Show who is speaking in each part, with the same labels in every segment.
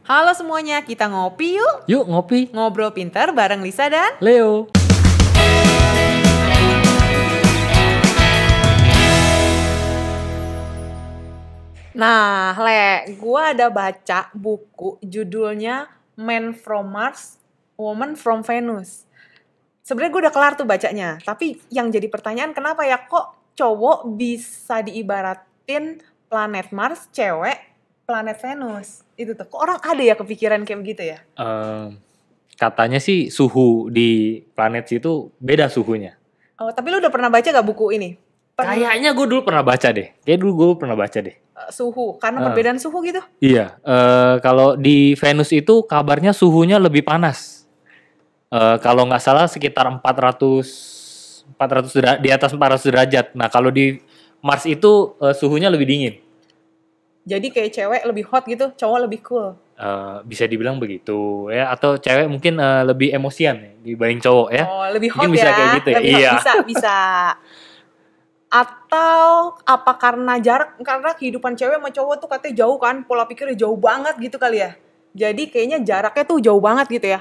Speaker 1: Halo semuanya, kita ngopi yuk.
Speaker 2: Yuk ngopi.
Speaker 1: Ngobrol pintar bareng Lisa dan
Speaker 2: Leo.
Speaker 1: Nah, Le, gua ada baca buku judulnya Man from Mars, Woman from Venus. Sebenarnya gue udah kelar tuh bacanya, tapi yang jadi pertanyaan kenapa ya kok cowok bisa diibaratin planet Mars, cewek planet Venus? Itu tuh, kok orang ada ya kepikiran kayak begitu ya?
Speaker 2: Ehm, katanya sih suhu di planet situ beda suhunya.
Speaker 1: Oh, tapi lu udah pernah baca gak buku ini? Pernah-
Speaker 2: Kayaknya gue dulu pernah baca deh. Kayak dulu gue pernah baca deh.
Speaker 1: eh, suhu, karena
Speaker 2: Ah.
Speaker 1: perbedaan suhu gitu.
Speaker 2: Iya. eh, kalau di Venus itu kabarnya suhunya lebih panas. Eh, kalau nggak salah sekitar 400 400 dera- di atas 400 derajat. Nah kalau di Mars itu eh, suhunya lebih dingin.
Speaker 1: Jadi kayak cewek lebih hot gitu, cowok lebih cool.
Speaker 2: Eh, bisa dibilang begitu ya. Atau cewek mungkin eh, lebih emosian ya, dibanding cowok ya.
Speaker 1: Oh, lebih hot
Speaker 2: Mungkin bisa
Speaker 1: ya.
Speaker 2: kayak gitu ya.
Speaker 1: Lebih hot.
Speaker 2: Iya.
Speaker 1: Bisa, bisa. Atau apa karena jarak karena kehidupan cewek sama cowok tuh katanya jauh kan, pola pikirnya jauh banget gitu kali ya. Jadi kayaknya jaraknya tuh jauh banget gitu ya.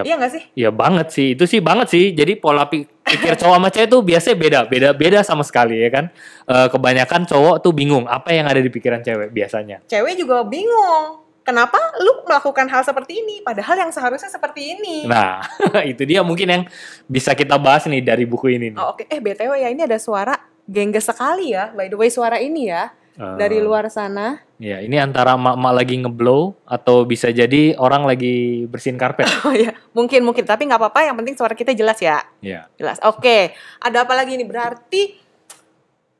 Speaker 1: Iya nggak sih?
Speaker 2: Ya banget sih, itu sih banget sih. Jadi pola pi- pikir cowok sama cewek tuh biasanya beda, beda, beda sama sekali ya kan. Eh, kebanyakan cowok tuh bingung apa yang ada di pikiran cewek biasanya.
Speaker 1: Cewek juga bingung. Kenapa lu melakukan hal seperti ini? Padahal yang seharusnya seperti ini.
Speaker 2: Nah, itu dia mungkin yang bisa kita bahas nih dari buku ini. Nih.
Speaker 1: Oh, Oke, eh BTW ya ini ada suara gengges sekali ya. By the way suara ini ya
Speaker 2: Eh,
Speaker 1: dari luar sana.
Speaker 2: Ya, ini antara emak-emak lagi ngeblow atau bisa jadi orang lagi bersihin karpet.
Speaker 1: Oh ya, mungkin mungkin tapi nggak apa-apa. Yang penting suara kita jelas ya.
Speaker 2: ya.
Speaker 1: Jelas. Oke, ada apa lagi nih? Berarti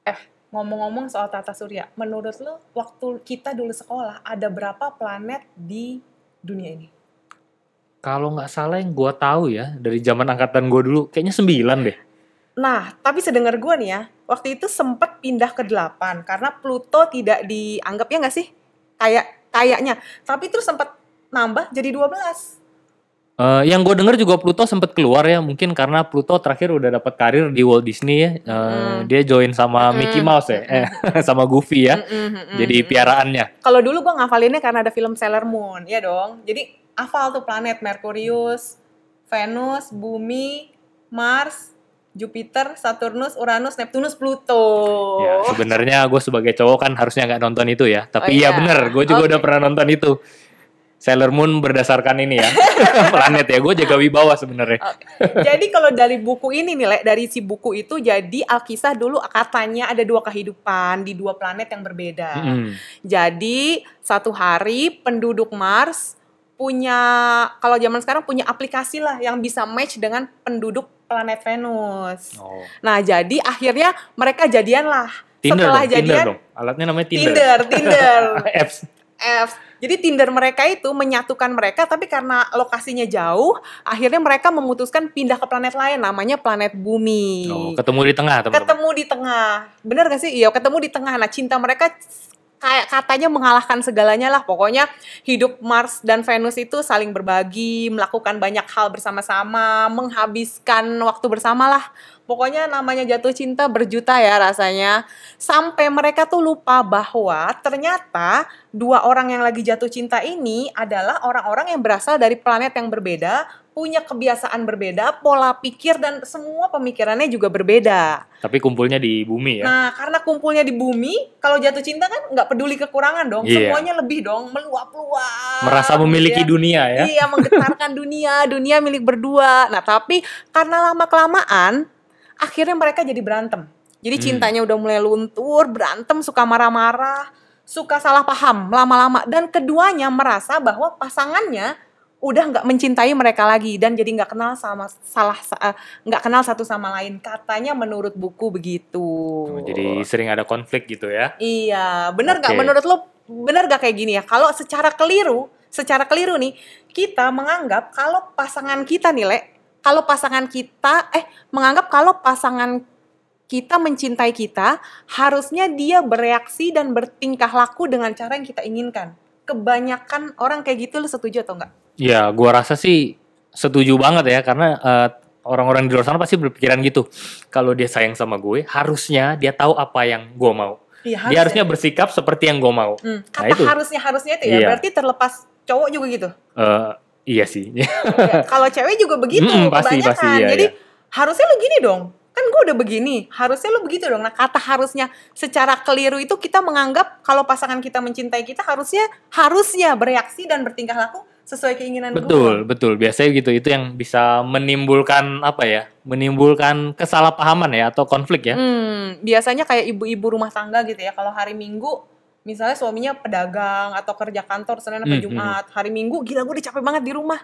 Speaker 1: eh ngomong-ngomong soal tata surya, menurut lo waktu kita dulu sekolah ada berapa planet di dunia ini?
Speaker 2: Kalau nggak salah yang gua tahu ya dari zaman angkatan gua dulu, kayaknya sembilan deh.
Speaker 1: Nah, tapi sedengar gue nih ya, waktu itu sempet pindah ke 8 karena Pluto tidak dianggap ya nggak sih? Kayak kayaknya. Tapi terus sempet nambah jadi 12.
Speaker 2: Eh, yang gue denger juga Pluto sempet keluar ya, mungkin karena Pluto terakhir udah dapat karir di Walt Disney ya. Eh,
Speaker 1: Mm.
Speaker 2: Dia join sama
Speaker 1: Mm-mm.
Speaker 2: Mickey Mouse ya, eh, sama Goofy ya.
Speaker 1: Mm-mm,
Speaker 2: Jadi piaraannya.
Speaker 1: Kalau dulu gue ngafalinnya karena ada film Sailor Moon, ya dong. Jadi hafal tuh planet Merkurius, Venus, Bumi, Mars, Jupiter, Saturnus, Uranus, Neptunus, Pluto.
Speaker 2: Ya, sebenarnya gue sebagai cowok kan harusnya nggak nonton itu ya. Tapi
Speaker 1: Oh, iya.
Speaker 2: iya bener, gue juga
Speaker 1: Oke.
Speaker 2: udah pernah nonton itu. Sailor Moon berdasarkan ini ya, planet ya. Gue jaga wibawa sebenarnya.
Speaker 1: Oke. Jadi kalau dari buku ini nih, Le, dari si buku itu jadi Alkisah dulu katanya ada dua kehidupan di dua planet yang berbeda.
Speaker 2: Mm-mm.
Speaker 1: Jadi satu hari penduduk Mars punya kalau zaman sekarang punya aplikasi lah yang bisa match dengan penduduk planet Venus.
Speaker 2: Oh.
Speaker 1: Nah, jadi akhirnya mereka jadian lah.
Speaker 2: Tinder
Speaker 1: Setelah
Speaker 2: dong, Tinder
Speaker 1: jadian
Speaker 2: dong. Alatnya namanya Tinder.
Speaker 1: Tinder, Tinder.
Speaker 2: Apps.
Speaker 1: Apps. Jadi Tinder mereka itu menyatukan mereka tapi karena lokasinya jauh, akhirnya mereka memutuskan pindah ke planet lain namanya planet Bumi.
Speaker 2: Oh, ketemu di tengah teman-teman.
Speaker 1: ketemu di tengah. Bener gak sih? Iya, ketemu di tengah. Nah, cinta mereka kayak katanya mengalahkan segalanya lah. Pokoknya hidup Mars dan Venus itu saling berbagi, melakukan banyak hal bersama-sama, menghabiskan waktu bersama lah. Pokoknya namanya jatuh cinta berjuta ya rasanya. Sampai mereka tuh lupa bahwa ternyata dua orang yang lagi jatuh cinta ini adalah orang-orang yang berasal dari planet yang berbeda, punya kebiasaan berbeda, pola pikir dan semua pemikirannya juga berbeda.
Speaker 2: Tapi kumpulnya di bumi ya.
Speaker 1: Nah, karena kumpulnya di bumi, kalau jatuh cinta kan nggak peduli kekurangan dong,
Speaker 2: Iya.
Speaker 1: semuanya lebih dong, meluap-luap.
Speaker 2: Merasa memiliki
Speaker 1: Iya.
Speaker 2: dunia ya.
Speaker 1: Iya, menggetarkan dunia, dunia milik berdua. Nah, tapi karena lama kelamaan, akhirnya mereka jadi berantem. Jadi
Speaker 2: Hmm.
Speaker 1: cintanya udah mulai luntur, berantem, suka marah-marah, suka salah paham lama-lama. Dan keduanya merasa bahwa pasangannya udah nggak mencintai mereka lagi dan jadi nggak kenal sama salah eh, nggak kenal satu sama lain katanya menurut buku begitu
Speaker 2: Oh, Jadi sering ada konflik gitu ya.
Speaker 1: Iya, bener nggak?
Speaker 2: Oke.
Speaker 1: Menurut lo bener gak kayak gini ya? Kalau secara keliru, secara keliru nih, kita menganggap kalau pasangan kita nih, Le, kalau pasangan kita, eh, menganggap kalau pasangan kita mencintai kita, harusnya dia bereaksi dan bertingkah laku dengan cara yang kita inginkan. Kebanyakan orang kayak gitu, lo setuju atau enggak?
Speaker 2: Ya, gua rasa sih setuju banget ya karena eh, orang-orang di luar sana pasti berpikiran gitu. Kalau dia sayang sama gue, harusnya dia tahu apa yang gue mau.
Speaker 1: Iya,
Speaker 2: Dia harusnya bersikap seperti yang gue mau.
Speaker 1: Hmm,
Speaker 2: Nah,
Speaker 1: kata
Speaker 2: itu.
Speaker 1: harusnya harusnya itu ya
Speaker 2: Iya.
Speaker 1: berarti terlepas cowok juga gitu.
Speaker 2: Eh, iya sih.
Speaker 1: Ya, kalau cewek juga begitu
Speaker 2: Mm, pasti,
Speaker 1: kebanyakan.
Speaker 2: pasti, iya,
Speaker 1: Jadi
Speaker 2: iya.
Speaker 1: harusnya lu gini dong. Kan gue udah begini, harusnya lu begitu dong. Nah, kata harusnya secara keliru itu kita menganggap kalau pasangan kita mencintai kita harusnya harusnya bereaksi dan bertingkah laku sesuai keinginan gue.
Speaker 2: betul, betul. Biasanya gitu. Itu yang bisa menimbulkan apa ya? Menimbulkan kesalahpahaman ya atau konflik ya.
Speaker 1: Hmm, biasanya kayak ibu-ibu rumah tangga gitu ya. Kalau hari Minggu misalnya suaminya pedagang atau kerja kantor Senin sampai
Speaker 2: Hmm,
Speaker 1: Jumat. Hari Minggu gila gue udah capek banget di rumah.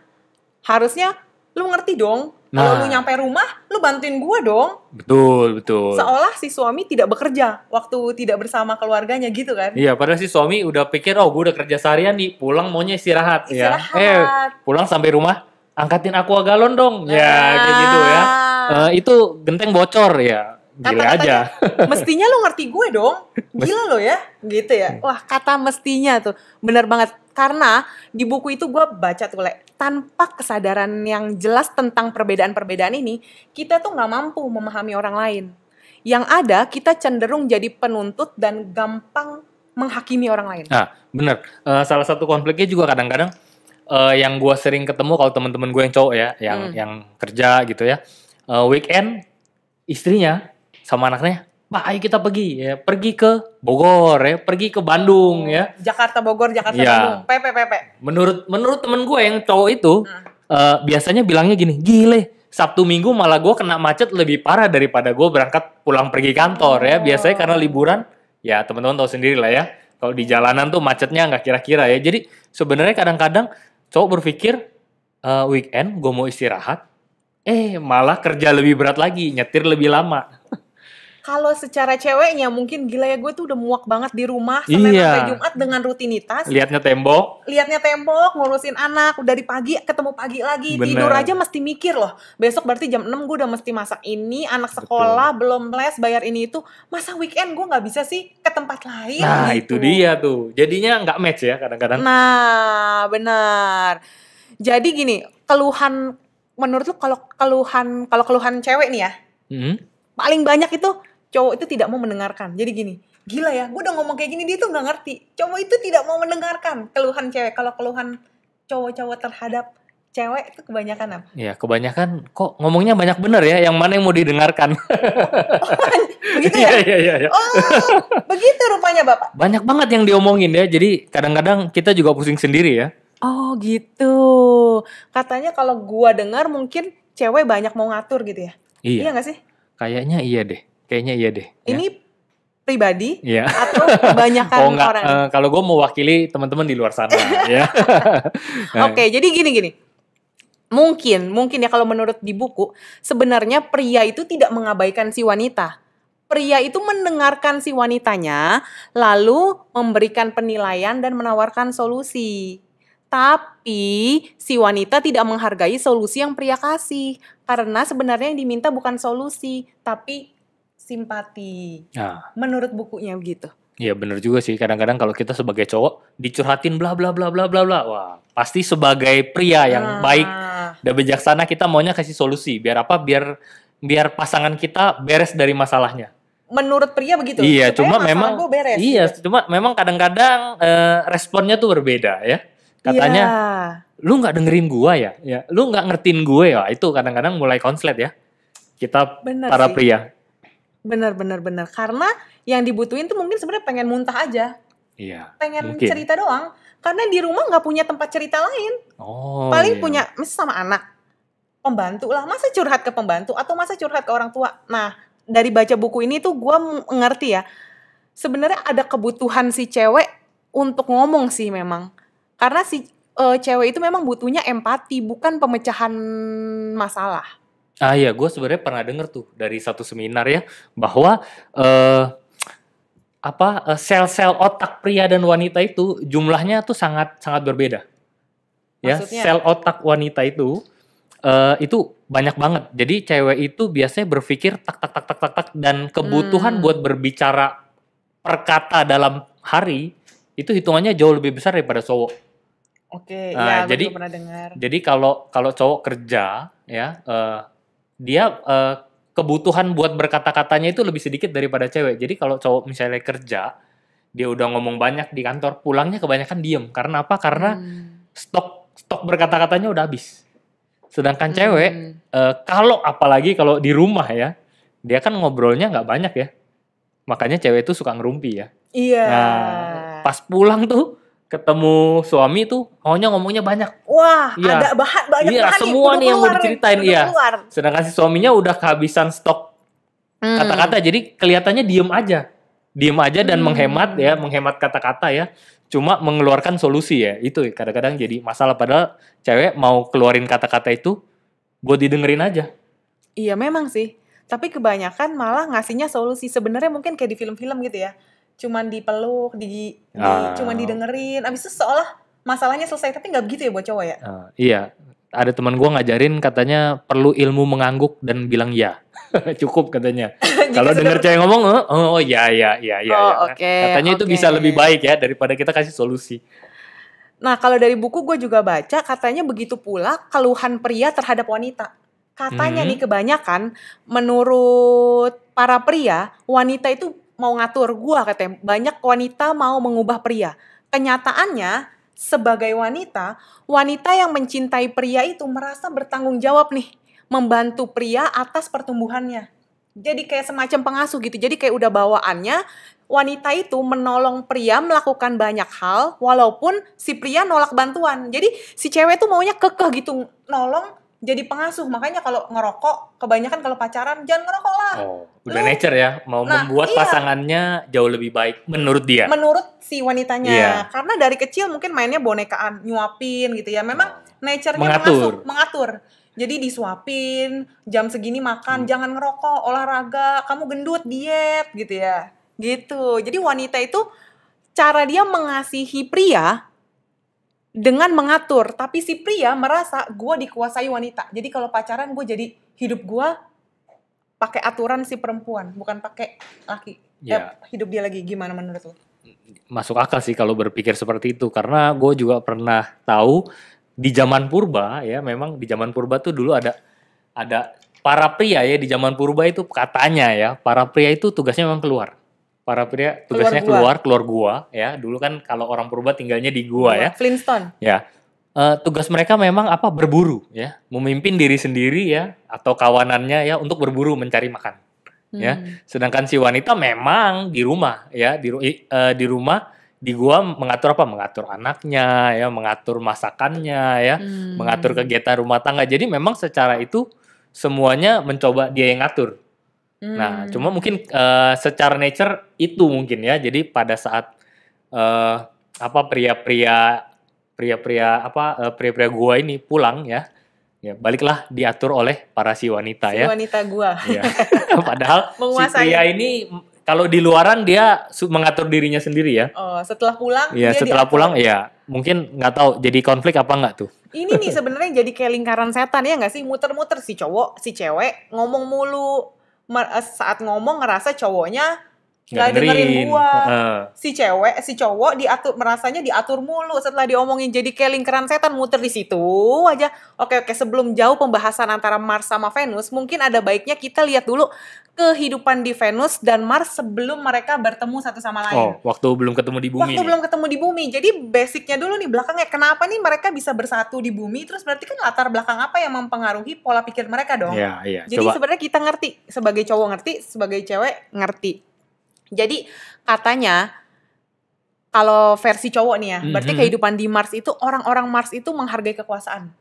Speaker 1: Harusnya lu ngerti dong. Kalau
Speaker 2: Nah.
Speaker 1: lu nyampe rumah, lu bantuin gue dong.
Speaker 2: Betul, betul.
Speaker 1: Seolah si suami tidak bekerja waktu tidak bersama keluarganya gitu kan.
Speaker 2: Iya, padahal si suami udah pikir, oh gue udah kerja seharian nih, pulang maunya istirahat, ya.
Speaker 1: Istirahat.
Speaker 2: Eh, pulang sampai rumah, angkatin aqua galon dong, ya kayak gitu ya. Eh, itu genteng bocor ya, gile aja.
Speaker 1: Mestinya lu ngerti gue dong. Gila lo ya, gitu ya. Wah, kata mestinya tuh. Bener banget. Karena di buku itu gue baca tuh, Le, tanpa kesadaran yang jelas tentang perbedaan-perbedaan ini, kita tuh nggak mampu memahami orang lain. Yang ada, kita cenderung jadi penuntut dan gampang menghakimi orang lain.
Speaker 2: Nah, bener. Eh, salah satu konfliknya juga kadang-kadang eh, yang gue sering ketemu kalau teman-teman gue yang cowok ya, yang
Speaker 1: Hmm.
Speaker 2: yang kerja gitu ya, eh, weekend istrinya sama anaknya, Pak, ayo kita pergi ya, pergi ke Bogor ya, pergi ke Bandung ya.
Speaker 1: Jakarta Bogor, Jakarta
Speaker 2: Iya.
Speaker 1: Bandung. Pepe pepe.
Speaker 2: Menurut menurut temen gue yang cowok itu
Speaker 1: Hmm.
Speaker 2: eh, biasanya bilangnya gini, gile Sabtu Minggu malah gue kena macet lebih parah daripada gue berangkat pulang pergi kantor ya.
Speaker 1: Oh.
Speaker 2: Biasanya karena liburan, ya teman-teman tahu sendiri lah ya. Kalau di jalanan tuh macetnya nggak kira-kira ya. Jadi sebenarnya kadang-kadang cowok berpikir eh, weekend gue mau istirahat, eh malah kerja lebih berat lagi, nyetir lebih lama.
Speaker 1: Kalau secara ceweknya mungkin gila ya gue tuh udah muak banget di rumah Senin
Speaker 2: Iya.
Speaker 1: sampai Jumat dengan rutinitas.
Speaker 2: Lihatnya tembok,
Speaker 1: liatnya tembok, ngurusin anak, dari pagi ketemu pagi lagi,
Speaker 2: Bener.
Speaker 1: tidur aja mesti mikir loh. Besok berarti jam 6 gue udah mesti masak ini, anak sekolah belum les, bayar ini itu. Masa weekend gue nggak bisa sih ke tempat lain?
Speaker 2: nah
Speaker 1: gitu.
Speaker 2: itu dia tuh. Jadinya nggak match ya kadang-kadang.
Speaker 1: Nah, benar. Jadi gini, keluhan menurut lu kalau keluhan kalau keluhan cewek nih ya,
Speaker 2: Hmm.
Speaker 1: paling banyak itu cowok itu tidak mau mendengarkan. Jadi gini, gila ya, gue udah ngomong kayak gini dia tuh nggak ngerti. Cowok itu tidak mau mendengarkan keluhan cewek. Kalau keluhan cowok-cowok terhadap cewek itu kebanyakan apa?
Speaker 2: Ya kebanyakan kok ngomongnya banyak bener ya. Yang mana yang mau didengarkan?
Speaker 1: Begitu ya?
Speaker 2: Iya iya iya.
Speaker 1: Oh, begitu rupanya bapak.
Speaker 2: Banyak banget yang diomongin ya. Jadi kadang-kadang kita juga pusing sendiri ya.
Speaker 1: Oh gitu. Katanya kalau gua dengar mungkin cewek banyak mau ngatur gitu ya? Iya
Speaker 2: Iya.
Speaker 1: nggak sih?
Speaker 2: Kayaknya iya deh. Kayaknya iya deh. ya.
Speaker 1: Ini pribadi
Speaker 2: Iya.
Speaker 1: atau kebanyakan
Speaker 2: Oh enggak.
Speaker 1: orang?
Speaker 2: eh, kalau gue mewakili teman-teman di luar sana ya. Nah,
Speaker 1: Oke, jadi gini gini. Mungkin, mungkin ya kalau menurut di buku, sebenarnya pria itu tidak mengabaikan si wanita. Pria itu mendengarkan si wanitanya, lalu memberikan penilaian dan menawarkan solusi. Tapi si wanita tidak menghargai solusi yang pria kasih. Karena sebenarnya yang diminta bukan solusi, tapi simpati.
Speaker 2: Nah,
Speaker 1: Menurut bukunya begitu.
Speaker 2: Iya bener juga sih. Kadang-kadang kalau kita sebagai cowok dicurhatin bla bla bla bla bla bla. Wah, pasti sebagai pria yang
Speaker 1: Nah,
Speaker 2: baik dan bijaksana kita maunya kasih solusi. Biar apa? Biar biar pasangan kita beres dari masalahnya.
Speaker 1: Menurut pria begitu.
Speaker 2: Iya,
Speaker 1: Supaya
Speaker 2: cuma memang
Speaker 1: beres,
Speaker 2: iya,
Speaker 1: gitu.
Speaker 2: cuma memang kadang-kadang eh, responnya tuh berbeda ya. Katanya,
Speaker 1: Iya.
Speaker 2: lu nggak dengerin gua ya, ya, lu nggak ngertiin gue ya. Itu kadang-kadang mulai konslet ya. Kita
Speaker 1: Bener
Speaker 2: para
Speaker 1: sih.
Speaker 2: pria.
Speaker 1: Bener bener bener karena yang dibutuhin tuh mungkin sebenarnya pengen muntah aja,
Speaker 2: Iya.
Speaker 1: pengen
Speaker 2: Mungkin.
Speaker 1: cerita doang. Karena di rumah nggak punya tempat cerita lain,
Speaker 2: Oh.
Speaker 1: paling
Speaker 2: iya.
Speaker 1: punya misal sama anak, pembantu lah. Masa curhat ke pembantu atau masa curhat ke orang tua? Nah dari baca buku ini tuh gue mengerti ya, sebenarnya ada kebutuhan si cewek untuk ngomong sih memang. Karena si eh, cewek itu memang butuhnya empati, bukan pemecahan masalah.
Speaker 2: Ah iya, gue sebenarnya pernah denger tuh dari satu seminar ya bahwa eh apa eh, sel-sel otak pria dan wanita itu jumlahnya tuh sangat sangat berbeda. Ya,
Speaker 1: Maksudnya?
Speaker 2: sel otak wanita itu eh itu banyak banget. Jadi cewek itu biasanya berpikir tak tak tak tak tak tak dan kebutuhan
Speaker 1: Hmm.
Speaker 2: buat berbicara per kata dalam hari itu hitungannya jauh lebih besar daripada cowok.
Speaker 1: Oke,
Speaker 2: Nah,
Speaker 1: ya
Speaker 2: jadi-
Speaker 1: pernah dengar.
Speaker 2: Jadi kalau kalau cowok kerja ya eh, dia eh, kebutuhan buat berkata-katanya itu lebih sedikit daripada cewek. Jadi kalau cowok misalnya kerja dia udah ngomong banyak di kantor, pulangnya kebanyakan diem. Karena apa? Karena
Speaker 1: Hmm.
Speaker 2: stok stok berkata-katanya udah habis. Sedangkan
Speaker 1: Hmm.
Speaker 2: cewek eh, kalau apalagi kalau di rumah ya, dia kan ngobrolnya nggak banyak ya. Makanya cewek itu suka ngerumpi ya.
Speaker 1: Iya.
Speaker 2: Nah, pas pulang tuh ketemu suami tuh maunya ngomongnya banyak.
Speaker 1: Wah,
Speaker 2: Iya.
Speaker 1: ada bahan banyak
Speaker 2: Iya,
Speaker 1: bahan
Speaker 2: semua nih yang mau diceritain,
Speaker 1: keluar.
Speaker 2: Sedangkan si suaminya udah kehabisan stok
Speaker 1: Hmm.
Speaker 2: kata-kata jadi kelihatannya diem aja diem aja dan
Speaker 1: Hmm.
Speaker 2: menghemat ya menghemat kata-kata ya cuma mengeluarkan solusi ya itu kadang-kadang jadi masalah padahal cewek mau keluarin kata-kata itu buat didengerin aja
Speaker 1: Iya memang sih. Tapi kebanyakan malah ngasihnya solusi. Sebenarnya mungkin kayak di film-film gitu ya. Cuman dipeluk, di, di
Speaker 2: Ah.
Speaker 1: cuman didengerin. Abis itu seolah masalahnya selesai. Tapi nggak begitu ya buat cowok ya.
Speaker 2: Nah, iya ada teman gua ngajarin katanya perlu ilmu mengangguk dan bilang ya cukup katanya kalau denger cewek ngomong "Eh, oh ya ya ya ya,
Speaker 1: Oh,
Speaker 2: ya."
Speaker 1: oke,
Speaker 2: katanya itu
Speaker 1: oke.
Speaker 2: bisa lebih baik ya daripada kita kasih solusi
Speaker 1: Nah kalau dari buku gue juga baca katanya begitu pula keluhan pria terhadap wanita. Katanya
Speaker 2: Hmm.
Speaker 1: nih kebanyakan menurut para pria wanita itu mau ngatur gua katanya banyak wanita mau mengubah pria. Kenyataannya sebagai wanita, wanita yang mencintai pria itu merasa bertanggung jawab nih membantu pria atas pertumbuhannya. Jadi kayak semacam pengasuh gitu. Jadi kayak udah bawaannya wanita itu menolong pria melakukan banyak hal walaupun si pria nolak bantuan. Jadi si cewek tuh maunya kekeh gitu nolong jadi pengasuh. Makanya kalau ngerokok kebanyakan kalau pacaran jangan ngerokok lah.
Speaker 2: oh udah
Speaker 1: Lu-
Speaker 2: nature ya mau
Speaker 1: Nah,
Speaker 2: membuat
Speaker 1: iya.
Speaker 2: pasangannya jauh lebih baik menurut dia
Speaker 1: Menurut si wanitanya.
Speaker 2: Iya.
Speaker 1: Karena dari kecil mungkin mainnya bonekaan, nyuapin gitu ya. Memang nature-nya
Speaker 2: Mengatur.
Speaker 1: pengasuh, mengatur. Jadi disuapin, jam segini makan,
Speaker 2: Hmm.
Speaker 1: jangan ngerokok, olahraga, kamu gendut, diet gitu ya. Gitu. Jadi wanita itu cara dia mengasihi pria dengan mengatur, tapi si pria merasa gue dikuasai wanita. Jadi kalau pacaran gue jadi hidup gue pakai aturan si perempuan, bukan pakai laki.
Speaker 2: Ya.
Speaker 1: Eh, hidup dia lagi gimana menurut lo?
Speaker 2: masuk akal sih kalau berpikir seperti itu karena gue juga pernah tahu di zaman purba ya memang di zaman purba tuh dulu ada ada para pria ya di zaman purba itu katanya ya para pria itu tugasnya memang keluar para pria tugasnya
Speaker 1: gua.
Speaker 2: keluar keluar gua ya dulu kan kalau orang purba tinggalnya di gua ya
Speaker 1: Flintstone.
Speaker 2: ya Eh, tugas mereka memang apa berburu ya memimpin diri sendiri ya atau kawanannya ya untuk berburu mencari makan Ya.
Speaker 1: Hmm.
Speaker 2: Sedangkan si wanita memang di rumah ya, di eh, di rumah di gua mengatur apa? Mengatur anaknya ya, mengatur masakannya ya,
Speaker 1: Hmm.
Speaker 2: mengatur kegiatan rumah tangga. Jadi memang secara itu semuanya mencoba dia yang ngatur. Nah,
Speaker 1: Hmm.
Speaker 2: cuma mungkin eh, secara nature itu mungkin ya. Jadi pada saat eh, apa pria-pria pria-pria apa eh, pria-pria gua ini pulang ya, ya baliklah diatur oleh para si wanita
Speaker 1: si
Speaker 2: ya.
Speaker 1: wanita gua.
Speaker 2: Iya. Padahal si
Speaker 1: Menguasai.
Speaker 2: pria ini kalau di luaran dia mengatur dirinya sendiri ya.
Speaker 1: Oh, setelah pulang
Speaker 2: Iya,
Speaker 1: dia
Speaker 2: setelah
Speaker 1: diatur.
Speaker 2: pulang ya mungkin nggak tahu jadi konflik apa nggak tuh.
Speaker 1: Ini nih sebenarnya jadi kayak lingkaran setan ya nggak sih? Muter-muter si cowok, si cewek ngomong mulu. Eh, saat ngomong ngerasa cowoknya nggak dengerin gua.
Speaker 2: Heeh.
Speaker 1: Si cewek, si cowok diatur merasanya diatur mulu setelah diomongin jadi kayak lingkaran setan muter di situ aja. Oke oke sebelum jauh pembahasan antara Mars sama Venus, mungkin ada baiknya kita lihat dulu kehidupan di Venus dan Mars sebelum mereka bertemu satu sama lain.
Speaker 2: Oh, waktu belum ketemu di bumi.
Speaker 1: Waktu
Speaker 2: nih.
Speaker 1: belum ketemu di bumi. Jadi basicnya dulu nih belakangnya kenapa nih mereka bisa bersatu di bumi? Terus berarti kan latar belakang apa yang mempengaruhi pola pikir mereka dong?
Speaker 2: Iya, iya.
Speaker 1: Jadi sebenarnya kita ngerti sebagai cowok ngerti, sebagai cewek ngerti. Jadi katanya kalau versi cowok nih ya, berarti
Speaker 2: Mhm.
Speaker 1: kehidupan di Mars itu orang-orang Mars itu menghargai kekuasaan,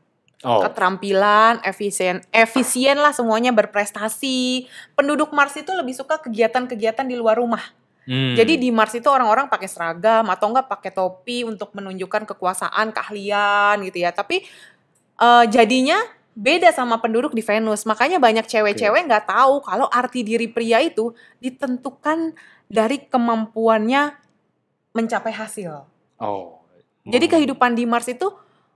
Speaker 2: Oh,
Speaker 1: keterampilan, efisien, efisien lah semuanya berprestasi. Penduduk Mars itu lebih suka kegiatan-kegiatan di luar rumah.
Speaker 2: hmm.
Speaker 1: Jadi di Mars itu orang-orang pakai seragam atau enggak pakai topi untuk menunjukkan kekuasaan, keahlian gitu ya. Tapi eh, jadinya beda sama penduduk di Venus. Makanya banyak cewek-cewek nggak tahu kalau arti diri pria itu ditentukan dari kemampuannya mencapai hasil.
Speaker 2: Oh.
Speaker 1: Jadi
Speaker 2: Hmm.
Speaker 1: kehidupan di Mars itu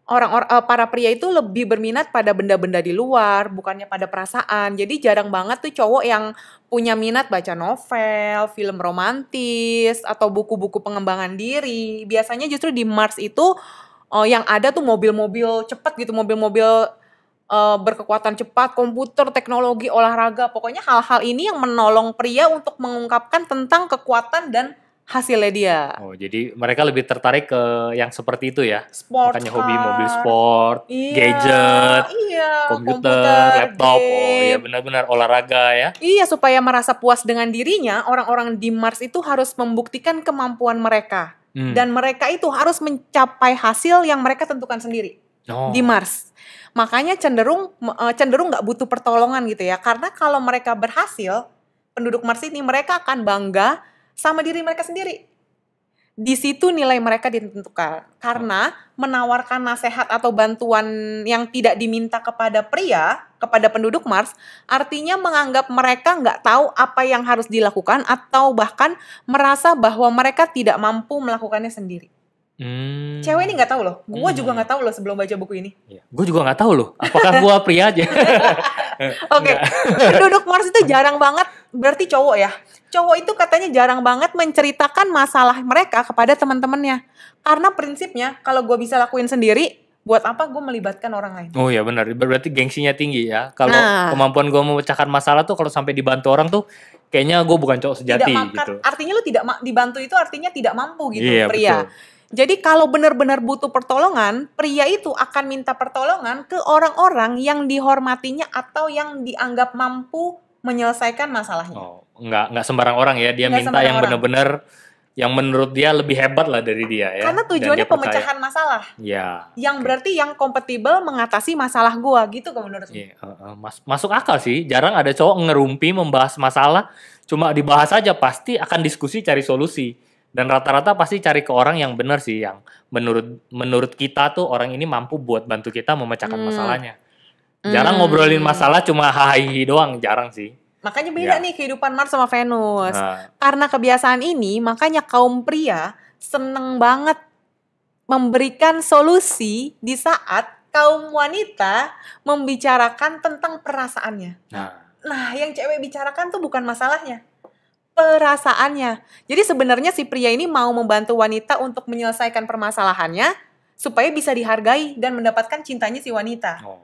Speaker 1: orang-orang eh, para pria itu lebih berminat pada benda-benda di luar, bukannya pada perasaan. Jadi jarang banget tuh cowok yang punya minat baca novel, film romantis atau buku-buku pengembangan diri. Biasanya justru di Mars itu eh, yang ada tuh mobil-mobil cepat gitu, mobil-mobil eh, berkekuatan cepat, komputer, teknologi, olahraga. Pokoknya hal-hal ini yang menolong pria untuk mengungkapkan tentang kekuatan dan hasilnya dia.
Speaker 2: Oh, jadi mereka lebih tertarik ke yang seperti itu ya.
Speaker 1: Sport
Speaker 2: Makanya hobi mobil sport,
Speaker 1: Iya,
Speaker 2: gadget,
Speaker 1: iya,
Speaker 2: komputer, laptop. Oh, iya
Speaker 1: game.
Speaker 2: benar-benar olahraga ya.
Speaker 1: Iya, supaya merasa puas dengan dirinya, orang-orang di Mars itu harus membuktikan kemampuan mereka.
Speaker 2: Hmm.
Speaker 1: Dan mereka itu harus mencapai hasil yang mereka tentukan sendiri
Speaker 2: oh.
Speaker 1: di Mars. Makanya cenderung eh, cenderung nggak butuh pertolongan gitu ya. Karena kalau mereka berhasil, penduduk Mars ini mereka akan bangga sama diri mereka sendiri. Di situ nilai mereka ditentukan. Karena menawarkan nasihat atau bantuan yang tidak diminta kepada pria, kepada penduduk Mars, artinya menganggap mereka nggak tahu apa yang harus dilakukan atau bahkan merasa bahwa mereka tidak mampu melakukannya sendiri.
Speaker 2: Hmm.
Speaker 1: Cewek ini nggak tahu loh. Gue
Speaker 2: Hmm.
Speaker 1: juga nggak tahu loh sebelum baca buku ini.
Speaker 2: Gue juga nggak tahu loh. Apakah gue pria aja?
Speaker 1: Oke, penduduk Mars itu jarang banget, berarti cowok ya. Cowok itu katanya jarang banget menceritakan masalah mereka kepada teman-temannya. Karena prinsipnya, kalau gue bisa lakuin sendiri, buat apa gue melibatkan orang lain?
Speaker 2: Oh ya benar. Berarti gengsinya tinggi ya. Kalau
Speaker 1: Nah.
Speaker 2: kemampuan gue memecahkan masalah tuh kalau sampai dibantu orang tuh kayaknya gue bukan cowok sejati
Speaker 1: tidak makan,
Speaker 2: gitu.
Speaker 1: artinya lu tidak dibantu itu artinya tidak mampu gitu,
Speaker 2: Iya,
Speaker 1: pria.
Speaker 2: betul.
Speaker 1: Jadi kalau benar-benar butuh pertolongan, pria itu akan minta pertolongan ke orang-orang yang dihormatinya atau yang dianggap mampu menyelesaikan masalahnya.
Speaker 2: Oh, nggak nggak sembarang orang ya. Dia
Speaker 1: Nggak
Speaker 2: minta yang benar-benar yang menurut dia lebih hebat lah dari dia ya.
Speaker 1: Karena tujuannya
Speaker 2: dia percaya.
Speaker 1: pemecahan masalah.
Speaker 2: Ya.
Speaker 1: yang
Speaker 2: oke.
Speaker 1: berarti yang kompatibel mengatasi masalah gua gitu kalau menurut lu?
Speaker 2: Iya, eh, eh, mas- masuk akal sih. Jarang ada cowok ngerumpi membahas masalah, cuma dibahas aja pasti akan diskusi cari solusi. Dan rata-rata pasti cari ke orang yang benar sih, yang menurut menurut kita tuh orang ini mampu buat bantu kita memecahkan
Speaker 1: Hmm.
Speaker 2: masalahnya. Jarang
Speaker 1: Hmm.
Speaker 2: ngobrolin masalah cuma hahi doang, jarang sih.
Speaker 1: Makanya beda
Speaker 2: Ya.
Speaker 1: nih kehidupan Mars sama Venus.
Speaker 2: Nah,
Speaker 1: Karena kebiasaan ini, makanya kaum pria seneng banget memberikan solusi di saat kaum wanita membicarakan tentang perasaannya.
Speaker 2: nah,
Speaker 1: Nah, yang cewek bicarakan tuh bukan masalahnya, perasaannya. Jadi sebenarnya si pria ini mau membantu wanita untuk menyelesaikan permasalahannya supaya bisa dihargai dan mendapatkan cintanya si wanita.
Speaker 2: oh.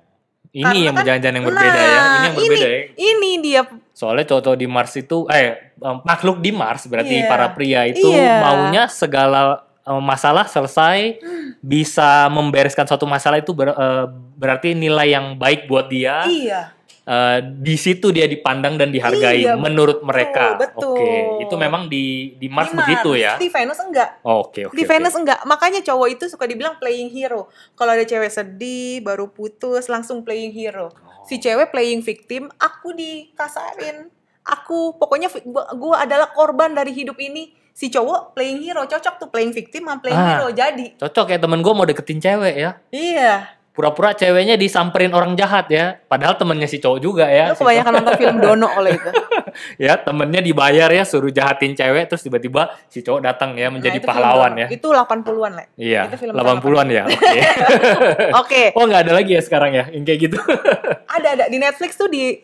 Speaker 2: Ini
Speaker 1: Karena
Speaker 2: yang
Speaker 1: kan-
Speaker 2: jangan-jangan yang berbeda ya.
Speaker 1: Nah,
Speaker 2: Ini yang berbeda ya.
Speaker 1: Ini dia
Speaker 2: Soalnya cowok-cowok di Mars itu, eh makhluk di Mars berarti
Speaker 1: Iya.
Speaker 2: para pria itu
Speaker 1: Iya.
Speaker 2: maunya segala masalah selesai, bisa membereskan suatu masalah itu ber- eh, berarti nilai yang baik buat dia.
Speaker 1: iya.
Speaker 2: Eh, di situ dia dipandang dan dihargai
Speaker 1: Iya,
Speaker 2: menurut mereka.
Speaker 1: betul.
Speaker 2: Oke, itu memang di di Mars
Speaker 1: Di
Speaker 2: begitu ya.
Speaker 1: Di Venus enggak.
Speaker 2: Oke, oke.
Speaker 1: di
Speaker 2: oke.
Speaker 1: Venus enggak. Makanya cowok itu suka dibilang playing hero. Kalau ada cewek sedih, baru putus, langsung playing hero.
Speaker 2: Oh.
Speaker 1: Si cewek playing victim, aku dikasarin. Aku pokoknya gua adalah korban dari hidup ini. Si cowok playing hero, cocok tuh playing victim sama playing
Speaker 2: Ah.
Speaker 1: hero. Jadi,
Speaker 2: Cocok ya temen gue mau deketin cewek ya.
Speaker 1: iya.
Speaker 2: Pura-pura ceweknya disamperin orang jahat ya. Padahal temennya si cowok juga ya.
Speaker 1: Lu kebanyakan nonton film Dono oleh itu.
Speaker 2: ya temennya dibayar ya suruh jahatin cewek terus tiba-tiba si cowok datang ya menjadi
Speaker 1: Nah, itu film
Speaker 2: pahlawan ya
Speaker 1: Itu 80-an, Le.
Speaker 2: iya
Speaker 1: itu film
Speaker 2: 80-an ya oke
Speaker 1: Oke,
Speaker 2: oh nggak ada lagi ya sekarang ya yang kayak gitu
Speaker 1: ada ada di Netflix tuh di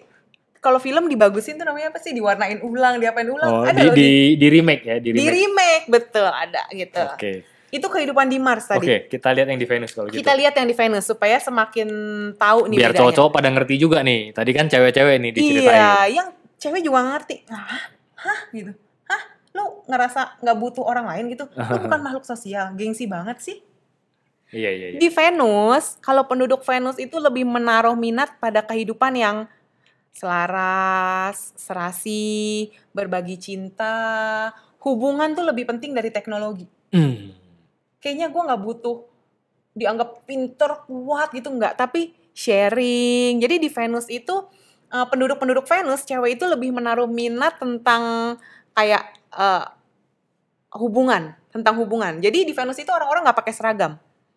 Speaker 1: kalau film dibagusin tuh namanya apa sih? Diwarnain ulang, diapain ulang.
Speaker 2: oh
Speaker 1: ada
Speaker 2: di,
Speaker 1: loh
Speaker 2: di di remake ya di
Speaker 1: di
Speaker 2: remake
Speaker 1: remake betul ada gitu.
Speaker 2: oke
Speaker 1: Itu kehidupan di Mars
Speaker 2: oke
Speaker 1: tadi.
Speaker 2: kita lihat yang di Venus kalau gitu
Speaker 1: Kita lihat yang di Venus supaya semakin tahu nih
Speaker 2: biar cowok-cowok pada ngerti juga nih tadi kan cewek-cewek nih diceritain
Speaker 1: Iya, yang cewek juga ngerti. Hah? Hah? Gitu. Hah? Lu ngerasa nggak butuh orang lain gitu? Lu bukan makhluk sosial, gengsi banget sih.
Speaker 2: iya iya, iya.
Speaker 1: Di Venus, kalau penduduk Venus itu lebih menaruh minat pada kehidupan yang selaras, serasi, berbagi cinta, hubungan tuh lebih penting dari teknologi.
Speaker 2: Hmm.
Speaker 1: Kayaknya gue nggak butuh dianggap pinter, kuat gitu nggak, tapi sharing. Jadi di Venus itu eh, penduduk-penduduk Venus cewek itu lebih menaruh minat tentang kayak eh, hubungan, tentang hubungan. Jadi di Venus itu orang-orang nggak pakai seragam,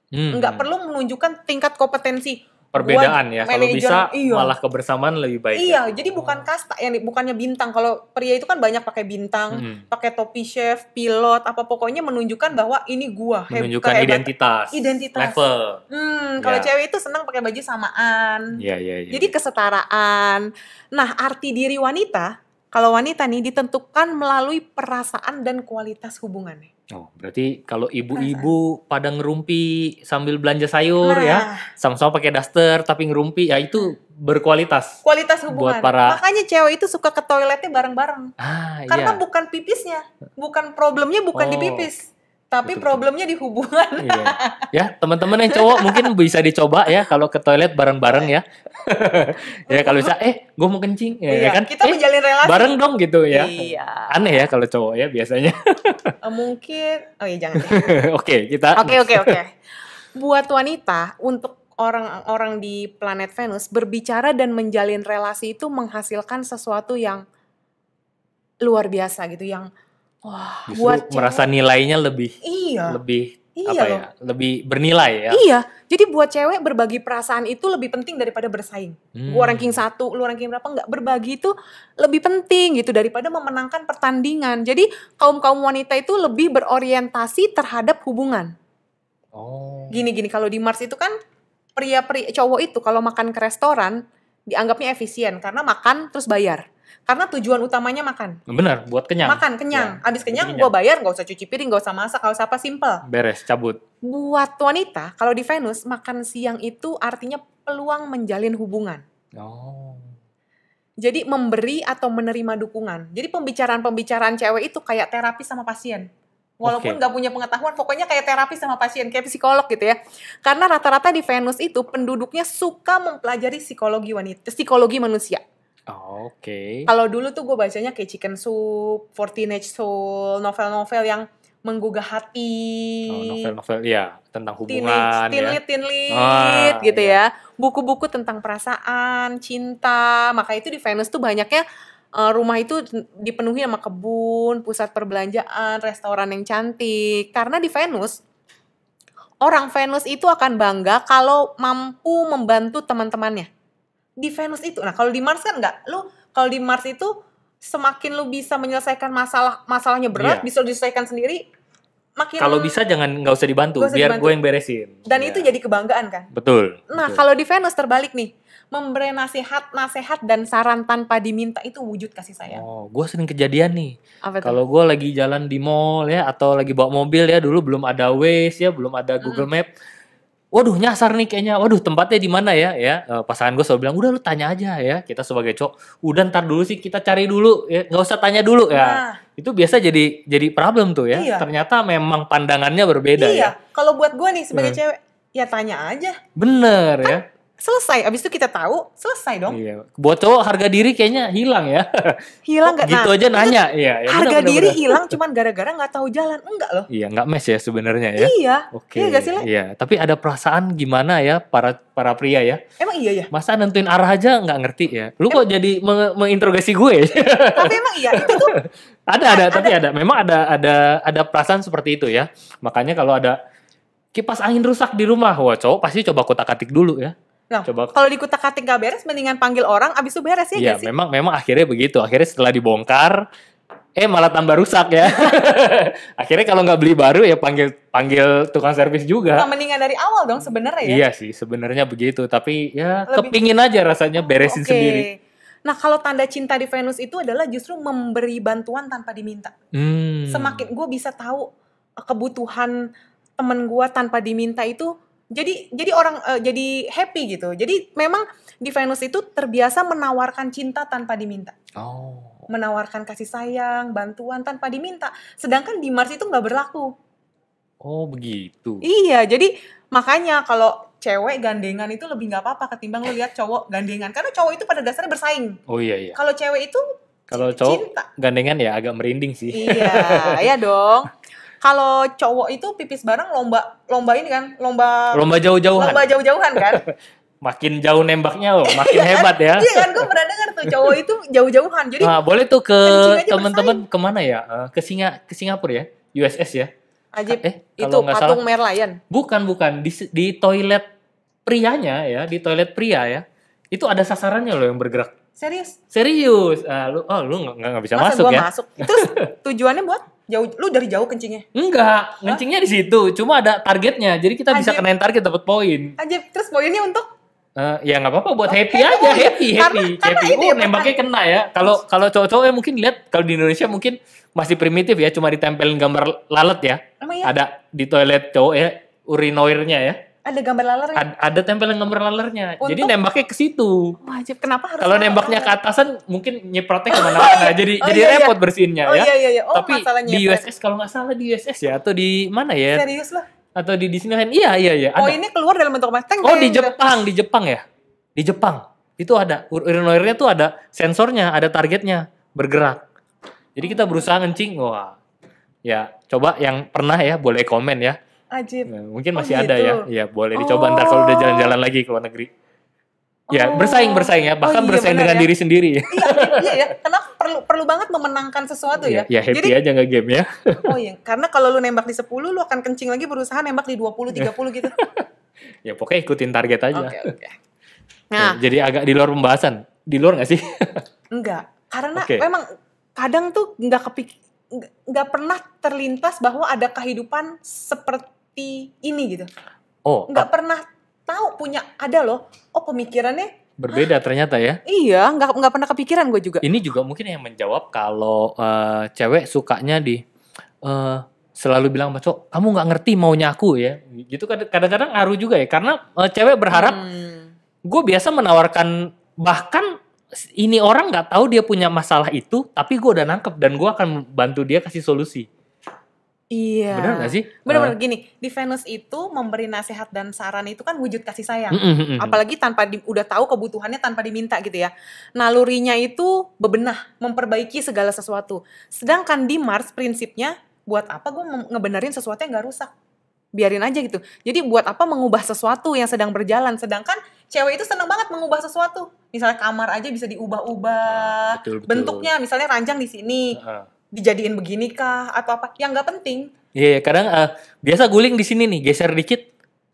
Speaker 2: Hmm.
Speaker 1: nggak perlu menunjukkan tingkat kompetensi.
Speaker 2: Perbedaan ya kalau bisa
Speaker 1: iya.
Speaker 2: malah kebersamaan lebih baik
Speaker 1: Iya,
Speaker 2: ya.
Speaker 1: jadi bukan kasta, yang bukannya bintang. Kalau pria itu kan banyak pakai bintang,
Speaker 2: Hmm.
Speaker 1: pakai topi chef, pilot, apa pokoknya menunjukkan bahwa ini gua.
Speaker 2: menunjukkan identitas
Speaker 1: Identitas.
Speaker 2: level
Speaker 1: Hmm, kalau
Speaker 2: Ya.
Speaker 1: cewek itu senang pakai baju samaan.
Speaker 2: Iya iya iya.
Speaker 1: Jadi kesetaraan. Nah, arti diri wanita Kalau wanita nih ditentukan melalui perasaan dan kualitas hubungannya.
Speaker 2: Oh, berarti kalau ibu-ibu pada ngerumpi sambil belanja sayur
Speaker 1: Nah.
Speaker 2: ya, sama-sama pakai daster tapi ngerumpi, ya itu berkualitas.
Speaker 1: Kualitas hubungan.
Speaker 2: Buat para-
Speaker 1: Makanya cewek itu suka ke toiletnya bareng-bareng.
Speaker 2: Ah,
Speaker 1: Karena
Speaker 2: iya.
Speaker 1: bukan pipisnya, bukan problemnya bukan di
Speaker 2: Oh.
Speaker 1: pipis, tapi
Speaker 2: Betul,
Speaker 1: problemnya di hubungan.
Speaker 2: Iya. Ya, teman-teman yang cowok mungkin bisa dicoba ya kalau ke toilet bareng-bareng ya. ya kalau bisa, eh, gue mau kencing, ya,
Speaker 1: Iya,
Speaker 2: kan?
Speaker 1: kita
Speaker 2: eh,
Speaker 1: menjalin relasi.
Speaker 2: bareng dong gitu ya.
Speaker 1: Iya.
Speaker 2: Aneh ya kalau cowok ya biasanya.
Speaker 1: Eh, mungkin, oh iya jangan.
Speaker 2: Oke, kita.
Speaker 1: Oke oke oke. Buat wanita untuk orang-orang di planet Venus berbicara dan menjalin relasi itu menghasilkan sesuatu yang luar biasa gitu, yang wah
Speaker 2: Justru
Speaker 1: buat cewek-
Speaker 2: merasa nilainya lebih
Speaker 1: iya
Speaker 2: lebih
Speaker 1: Iya
Speaker 2: apa
Speaker 1: loh.
Speaker 2: ya? Lebih bernilai ya.
Speaker 1: iya. Jadi buat cewek berbagi perasaan itu lebih penting daripada bersaing.
Speaker 2: Hmm.
Speaker 1: Gua ranking satu, lu ranking berapa nggak berbagi itu lebih penting gitu daripada memenangkan pertandingan. Jadi kaum kaum wanita itu lebih berorientasi terhadap hubungan.
Speaker 2: Oh.
Speaker 1: gini-gini kalau di Mars itu kan pria-pria cowok itu kalau makan ke restoran dianggapnya efisien karena makan terus bayar. Karena tujuan utamanya makan.
Speaker 2: Benar, buat kenyang.
Speaker 1: Makan kenyang.
Speaker 2: Ya,
Speaker 1: Abis kenyang
Speaker 2: kenyang.
Speaker 1: gue bayar nggak usah cuci piring, nggak usah masak, nggak usah apa simple.
Speaker 2: Beres, cabut.
Speaker 1: Buat wanita kalau di Venus makan siang itu artinya peluang menjalin hubungan.
Speaker 2: Oh.
Speaker 1: Jadi memberi atau menerima dukungan. Jadi pembicaraan-pembicaraan cewek itu kayak terapi sama pasien. Walaupun
Speaker 2: Oke.
Speaker 1: nggak punya pengetahuan, pokoknya kayak terapi sama pasien, kayak psikolog gitu ya. Karena rata-rata di Venus itu penduduknya suka mempelajari psikologi wanita, psikologi manusia.
Speaker 2: Oh, Oke.
Speaker 1: Kalau dulu tuh gue bacanya kayak Chicken Soup, For Teenage Soul, novel-novel yang menggugah hati.
Speaker 2: Oh, novel-novel ya tentang hubungan
Speaker 1: teen
Speaker 2: ya.
Speaker 1: teen lead,
Speaker 2: Ah,
Speaker 1: gitu
Speaker 2: iya.
Speaker 1: ya. Buku-buku tentang perasaan, cinta. Maka itu di Venus tuh banyaknya eh, rumah itu dipenuhi sama kebun, pusat perbelanjaan, restoran yang cantik. Karena di Venus orang Venus itu akan bangga kalau mampu membantu teman-temannya. Di Venus itu. Nah, kalau di Mars kan enggak. Lu kalau di Mars itu semakin lu bisa menyelesaikan masalah masalahnya berat,
Speaker 2: Iya.
Speaker 1: bisa diselesaikan sendiri, makin
Speaker 2: Kalau bisa jangan nggak usah dibantu,
Speaker 1: usah
Speaker 2: biar gue yang beresin.
Speaker 1: dan
Speaker 2: Ya.
Speaker 1: itu jadi kebanggaan kan.
Speaker 2: betul.
Speaker 1: Nah,
Speaker 2: betul.
Speaker 1: kalau di Venus terbalik nih, memberi nasihat, nasihat dan saran tanpa diminta itu wujud kasih sayang.
Speaker 2: Oh, gue sering kejadian nih. Kalau gue lagi jalan di mall ya atau lagi bawa mobil ya dulu belum ada Waze ya, belum ada Google Map. Waduh nyasar nih kayaknya. Waduh tempatnya di mana ya? Ya eh, pasangan gue selalu bilang udah lu tanya aja ya. Kita sebagai cowok, udah ntar dulu sih kita cari dulu ya. Nggak usah tanya dulu ya.
Speaker 1: Nah,
Speaker 2: Itu biasa jadi jadi problem tuh ya.
Speaker 1: Iya.
Speaker 2: Ternyata memang pandangannya berbeda
Speaker 1: iya.
Speaker 2: ya.
Speaker 1: Kalau buat gue nih sebagai
Speaker 2: Hmm.
Speaker 1: cewek, ya tanya aja.
Speaker 2: Bener ya.
Speaker 1: Selesai. Abis itu kita tahu, selesai dong.
Speaker 2: Iya. Buat cowok harga diri kayaknya hilang ya.
Speaker 1: Hilang nggak?
Speaker 2: gitu
Speaker 1: Nah,
Speaker 2: aja nanya. Iya. ya
Speaker 1: harga
Speaker 2: bener, bener,
Speaker 1: diri
Speaker 2: bener.
Speaker 1: hilang cuman gara-gara nggak tahu jalan. Enggak loh.
Speaker 2: Iya nggak mes ya sebenarnya ya.
Speaker 1: Iya.
Speaker 2: Oke.
Speaker 1: Iya sih?
Speaker 2: Iya. Tapi ada perasaan gimana ya para para pria ya?
Speaker 1: Emang iya ya.
Speaker 2: Masa nentuin arah aja nggak ngerti ya? Lu kok jadi menge- menginterogasi gue?
Speaker 1: Tapi emang iya itu tuh
Speaker 2: ada ada tapi ada. Memang ada ada ada perasaan seperti itu ya. Makanya kalau ada kipas angin rusak di rumah, wah cowok pasti coba kotak-atik dulu ya.
Speaker 1: Nah,
Speaker 2: Coba
Speaker 1: kalau di kutak katik gak beres, mendingan panggil orang, abis itu beres ya nggak sih?
Speaker 2: memang memang akhirnya begitu. Akhirnya setelah dibongkar, eh malah tambah rusak ya. akhirnya kalau nggak beli baru ya panggil panggil tukang servis juga.
Speaker 1: Nah, mendingan dari awal dong sebenarnya ya.
Speaker 2: Iya sih, sebenarnya begitu. Tapi ya
Speaker 1: Lebih-
Speaker 2: kepingin aja rasanya beresin
Speaker 1: Oke.
Speaker 2: sendiri.
Speaker 1: Nah, kalau tanda cinta di Venus itu adalah justru memberi bantuan tanpa diminta.
Speaker 2: Hmm.
Speaker 1: Semakin gue bisa tahu kebutuhan temen gue tanpa diminta itu, jadi jadi orang eh, jadi happy gitu. Jadi memang di Venus itu terbiasa menawarkan cinta tanpa diminta,
Speaker 2: Oh.
Speaker 1: menawarkan kasih sayang, bantuan tanpa diminta. Sedangkan di Mars itu nggak berlaku.
Speaker 2: Oh begitu.
Speaker 1: Iya, jadi makanya kalau cewek gandengan itu lebih nggak apa-apa ketimbang lu lihat cowok gandengan. Karena cowok itu pada dasarnya bersaing.
Speaker 2: Oh iya iya.
Speaker 1: Kalau cewek itu
Speaker 2: Kalau cowok
Speaker 1: cinta.
Speaker 2: gandengan ya agak merinding sih.
Speaker 1: Iya, ya dong. Kalau cowok itu pipis bareng lomba lomba ini kan, lomba
Speaker 2: Lomba jauh-jauhan.
Speaker 1: lomba jauh-jauhan kan?
Speaker 2: Makin jauh nembaknya loh, makin hebat ya.
Speaker 1: Iya kan, gue pernah dengar tuh cowok itu jauh-jauhan. Jadi
Speaker 2: Nah, boleh tuh ke teman-teman ke mana ya? Eh, Ke Singa ke Singapura ya? USS ya?
Speaker 1: ajib
Speaker 2: Eh,
Speaker 1: itu patung
Speaker 2: salah
Speaker 1: Merlion.
Speaker 2: bukan bukan di di toilet prianya ya, di toilet pria ya. Itu ada sasarannya loh yang bergerak.
Speaker 1: Serius?
Speaker 2: Serius. Ah, lu oh lu nggak nggak bisa
Speaker 1: Masa
Speaker 2: masuk
Speaker 1: gua
Speaker 2: ya?
Speaker 1: masuk? Terus tujuannya buat jauh lu dari jauh kencingnya.
Speaker 2: Enggak, ngencingnya di situ. Cuma ada targetnya. Jadi kita bisa
Speaker 1: Ajib.
Speaker 2: kenain target dapat poin.
Speaker 1: Ajib, terus poinnya untuk
Speaker 2: Eh, ya nggak apa-apa buat
Speaker 1: Oh,
Speaker 2: happy
Speaker 1: happy,
Speaker 2: aja, happy,
Speaker 1: Karena-
Speaker 2: happy,
Speaker 1: karena
Speaker 2: happy.
Speaker 1: ini
Speaker 2: Oh,
Speaker 1: ya,
Speaker 2: nembaknya kena ya. Kalau kalau cowok-cowok mungkin lihat kalau di Indonesia mungkin masih primitif ya, cuma ditempelin gambar lalat ya.
Speaker 1: Emang ya?
Speaker 2: Ada di toilet cowok ya, urinoirnya ya.
Speaker 1: Ada gambar laler ya?
Speaker 2: Ad- ada tempelan gambar lalernya. Jadi
Speaker 1: Untuk-
Speaker 2: nembaknya ke situ.
Speaker 1: Wajib. Kenapa harus
Speaker 2: Kalau nembaknya ke atasan mungkin nyemprotnya ke mana-mana. jadi
Speaker 1: Oh,
Speaker 2: jadi
Speaker 1: iya, iya.
Speaker 2: repot bersihinnya
Speaker 1: Oh
Speaker 2: ya.
Speaker 1: iya iya iya. Oh
Speaker 2: Tapi
Speaker 1: masalahnya.
Speaker 2: di USS kalau nggak salah di USS ya atau di mana ya?
Speaker 1: Serius lah.
Speaker 2: Atau di Disneyland. Iya iya iya.
Speaker 1: Oh
Speaker 2: ada.
Speaker 1: ini keluar dalam bentuk apa? Teng,
Speaker 2: Oh di
Speaker 1: gitu.
Speaker 2: Jepang, di Jepang ya? Di Jepang. Itu ada ur- urinoirnya tuh ada sensornya, ada targetnya bergerak. Jadi kita berusaha ngencing, wah. Ya, coba yang pernah ya boleh komen ya.
Speaker 1: Ajib.
Speaker 2: Nah, mungkin
Speaker 1: Oh,
Speaker 2: masih ada ya.
Speaker 1: gitu.
Speaker 2: Ya, boleh dicoba ntar kalau udah jalan-jalan lagi ke luar negeri. Ya,
Speaker 1: Oh.
Speaker 2: bersaing bersaing ya, bahkan
Speaker 1: Oh, iya,
Speaker 2: bersaing dengan
Speaker 1: ya.
Speaker 2: diri sendiri.
Speaker 1: iya, iya ya. Karena perlu perlu banget memenangkan sesuatu ya.
Speaker 2: ya, ya happy
Speaker 1: Jadi
Speaker 2: aja nggak game ya.
Speaker 1: oh iya, karena kalau lu nembak di 10 lu akan kencing lagi berusaha nembak di 20 30 gitu.
Speaker 2: Ya pokoknya ikutin target aja.
Speaker 1: Oke, oke.
Speaker 2: Ya,
Speaker 1: Nah,
Speaker 2: jadi agak di luar pembahasan. Di luar nggak sih?
Speaker 1: enggak. Karena
Speaker 2: Oke.
Speaker 1: memang kadang tuh nggak kepik nggak pernah terlintas bahwa ada kehidupan seperti ini gitu.
Speaker 2: Oh,
Speaker 1: Nggak pernah tahu punya ada loh. Oh, pemikirannya
Speaker 2: berbeda ternyata ya.
Speaker 1: iya, nggak nggak pernah kepikiran gue juga.
Speaker 2: Ini juga mungkin yang menjawab kalau eh, cewek sukanya di eh, selalu bilang sama cowok, kamu nggak ngerti maunya aku ya. Gitu kad- kadang-kadang ngaruh juga ya. Karena eh, cewek berharap
Speaker 1: Hmm.
Speaker 2: gue biasa menawarkan bahkan ini orang nggak tahu dia punya masalah itu, tapi gue udah nangkep dan gue akan bantu dia kasih solusi.
Speaker 1: Iya.
Speaker 2: Benar nggak sih?
Speaker 1: Benar-benar gini, di Venus itu memberi nasihat dan saran itu kan wujud kasih sayang.
Speaker 2: Mm, mm, mm.
Speaker 1: Apalagi tanpa di- udah tahu kebutuhannya tanpa diminta gitu ya. Nalurinya itu bebenah, memperbaiki segala sesuatu. Sedangkan di Mars prinsipnya buat apa gue ngebenerin sesuatu yang gak rusak? Biarin aja gitu. Jadi buat apa mengubah sesuatu yang sedang berjalan? Sedangkan cewek itu senang banget mengubah sesuatu. Misalnya kamar aja bisa diubah-ubah.
Speaker 2: Ah, betul, betul.
Speaker 1: Bentuknya misalnya ranjang di sini,
Speaker 2: Heeh.
Speaker 1: Dijadiin begini kah atau apa? Yang nggak penting.
Speaker 2: Iya, iya, kadang eh, biasa guling di sini nih, geser dikit,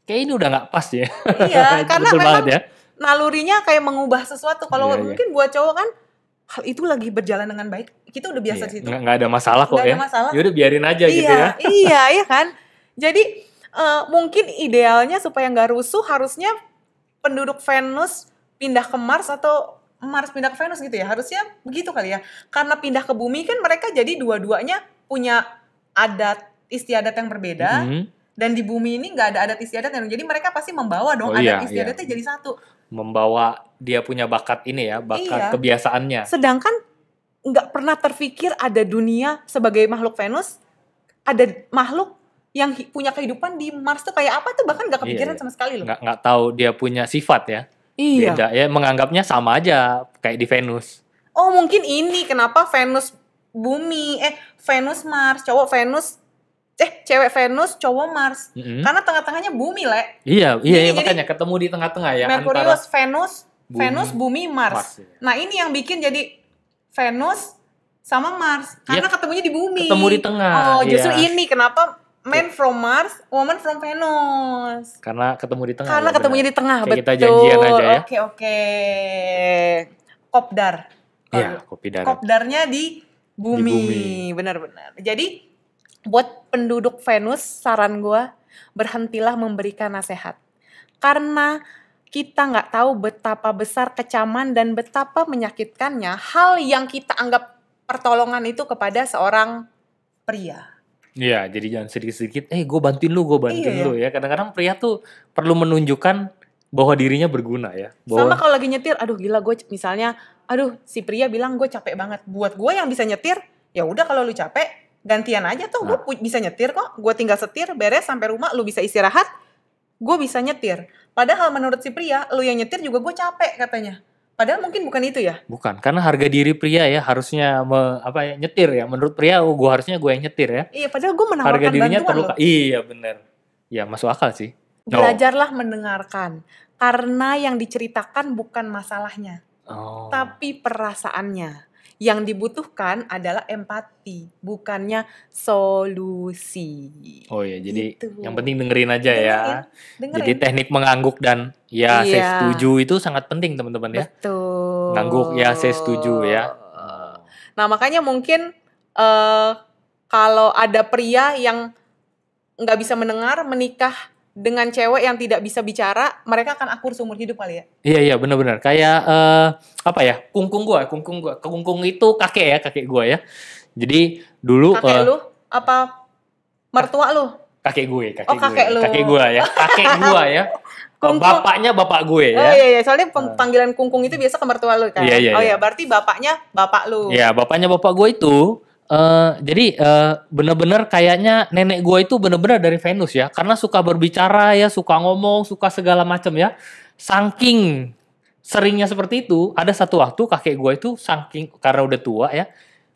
Speaker 2: kayak ini udah nggak pas ya.
Speaker 1: Iya, karena
Speaker 2: Betul
Speaker 1: memang
Speaker 2: ya.
Speaker 1: nalurinya kayak mengubah sesuatu. Kalau
Speaker 2: Iya, iya.
Speaker 1: mungkin buat cowok kan hal itu lagi berjalan dengan baik, kita udah biasa di situ.
Speaker 2: nggak, nggak ada masalah kok
Speaker 1: ada
Speaker 2: ya.
Speaker 1: masalah.
Speaker 2: Ya udah biarin aja
Speaker 1: iya,
Speaker 2: gitu ya.
Speaker 1: iya, iya kan. Jadi eh, mungkin idealnya supaya nggak rusuh harusnya penduduk Venus pindah ke Mars atau Mars pindah ke Venus gitu ya. Harusnya begitu kali ya. Karena pindah ke bumi kan mereka jadi dua-duanya punya adat istiadat yang berbeda.
Speaker 2: Mhm.
Speaker 1: Dan di bumi ini nggak ada adat istiadat yang jadi mereka pasti membawa dong
Speaker 2: Oh, iya,
Speaker 1: adat istiadatnya jadi satu.
Speaker 2: Membawa dia punya bakat ini ya, bakat
Speaker 1: Iya.
Speaker 2: kebiasaannya.
Speaker 1: Sedangkan nggak pernah terfikir ada dunia sebagai makhluk Venus, ada makhluk yang punya kehidupan di Mars tuh kayak apa tuh bahkan nggak kepikiran
Speaker 2: Iya, iya.
Speaker 1: sama sekali loh.
Speaker 2: Nggak nggak tahu dia punya sifat ya.
Speaker 1: Iya.
Speaker 2: Beda ya, menganggapnya sama aja kayak di Venus.
Speaker 1: Oh mungkin ini kenapa Venus bumi, eh Venus Mars, cowok Venus, eh cewek Venus, cowok Mars.
Speaker 2: Mhm.
Speaker 1: Karena tengah-tengahnya bumi le.
Speaker 2: Iya, iya, iya,
Speaker 1: Jadi-
Speaker 2: makanya ketemu di tengah-tengah ya
Speaker 1: Merkurius, Venus,
Speaker 2: Bumi,
Speaker 1: Venus, bumi, Mars.
Speaker 2: Mars, iya.
Speaker 1: Nah ini yang bikin jadi Venus sama Mars karena ketemunya di bumi.
Speaker 2: Ketemu di tengah,
Speaker 1: Oh justru
Speaker 2: iya.
Speaker 1: ini kenapa man from Mars, woman from Venus.
Speaker 2: karena ketemu di tengah.
Speaker 1: Karena
Speaker 2: ya,
Speaker 1: ketemunya
Speaker 2: benar.
Speaker 1: di tengah,
Speaker 2: Kayak
Speaker 1: betul.
Speaker 2: kita janjian aja ya.
Speaker 1: Oke oke. Kopdar.
Speaker 2: Iya, kopi darat.
Speaker 1: Kopdarnya di bumi.
Speaker 2: Di bumi.
Speaker 1: Benar-benar. Jadi buat penduduk Venus, saran gua berhentilah memberikan nasihat. Karena kita nggak tahu betapa besar kecaman dan betapa menyakitkannya hal yang kita anggap pertolongan itu kepada seorang pria.
Speaker 2: Iya, jadi jangan sedikit-sedikit, eh gue bantuin lu, gue bantuin
Speaker 1: Iya,
Speaker 2: lu ya. Kadang-kadang pria tuh perlu menunjukkan bahwa dirinya berguna ya.
Speaker 1: Sama
Speaker 2: Bahwa
Speaker 1: kalau lagi nyetir, aduh gila gue misalnya, aduh si pria bilang gue capek banget. Buat gue yang bisa nyetir, ya udah kalau lu capek gantian aja tuh gue
Speaker 2: Nah.
Speaker 1: bisa nyetir kok. Gue tinggal setir, beres sampai rumah, lu bisa istirahat, gue bisa nyetir. Padahal menurut si pria, lu yang nyetir juga gue capek katanya. Padahal mungkin bukan itu ya.
Speaker 2: bukan, karena harga diri pria ya harusnya me- apa ya nyetir ya. Menurut pria, oh gue harusnya gue yang nyetir ya.
Speaker 1: Iya, padahal gue menawarkan
Speaker 2: Harga dirinya
Speaker 1: bantuan
Speaker 2: terluka.
Speaker 1: loh.
Speaker 2: Iya bener. Ya masuk akal sih. No.
Speaker 1: Belajarlah mendengarkan. Karena yang diceritakan bukan masalahnya,
Speaker 2: Oh.
Speaker 1: tapi perasaannya. Yang dibutuhkan adalah empati, bukannya solusi.
Speaker 2: Oh iya, jadi
Speaker 1: Gitu.
Speaker 2: yang penting dengerin aja ya.
Speaker 1: Dengerin.
Speaker 2: Jadi teknik mengangguk dan ya saya
Speaker 1: Iya.
Speaker 2: setuju itu sangat penting teman-teman ya.
Speaker 1: Betul.
Speaker 2: Ngangguk ya saya setuju ya.
Speaker 1: Nah makanya mungkin eh kalau ada pria yang nggak bisa mendengar menikah dengan cewek yang tidak bisa bicara, mereka akan akur seumur hidup kali ya.
Speaker 2: Iya iya benar-benar kayak eh, apa ya kungkung gua kungkung gua kungkung itu kakek ya kakek gua ya jadi dulu
Speaker 1: Kakek
Speaker 2: eh,
Speaker 1: lu apa mertua lu?
Speaker 2: kakek gue kakek
Speaker 1: Oh, kakek
Speaker 2: gue
Speaker 1: lu.
Speaker 2: kakek gua ya kakek gua ya
Speaker 1: Kungkung.
Speaker 2: bapaknya bapak gue
Speaker 1: Oh
Speaker 2: ya
Speaker 1: iya iya, soalnya pem- panggilan kungkung itu biasa ke mertua lu kan.
Speaker 2: Iya, iya,
Speaker 1: oh
Speaker 2: iya.
Speaker 1: iya, berarti bapaknya bapak lu.
Speaker 2: Ya, bapaknya bapak gue itu eh jadi eh, bener-bener kayaknya nenek gue itu bener-bener dari Venus ya, karena suka berbicara ya, suka ngomong, suka segala macam ya. Saking seringnya seperti itu, ada satu waktu kakek gue itu saking karena udah tua ya,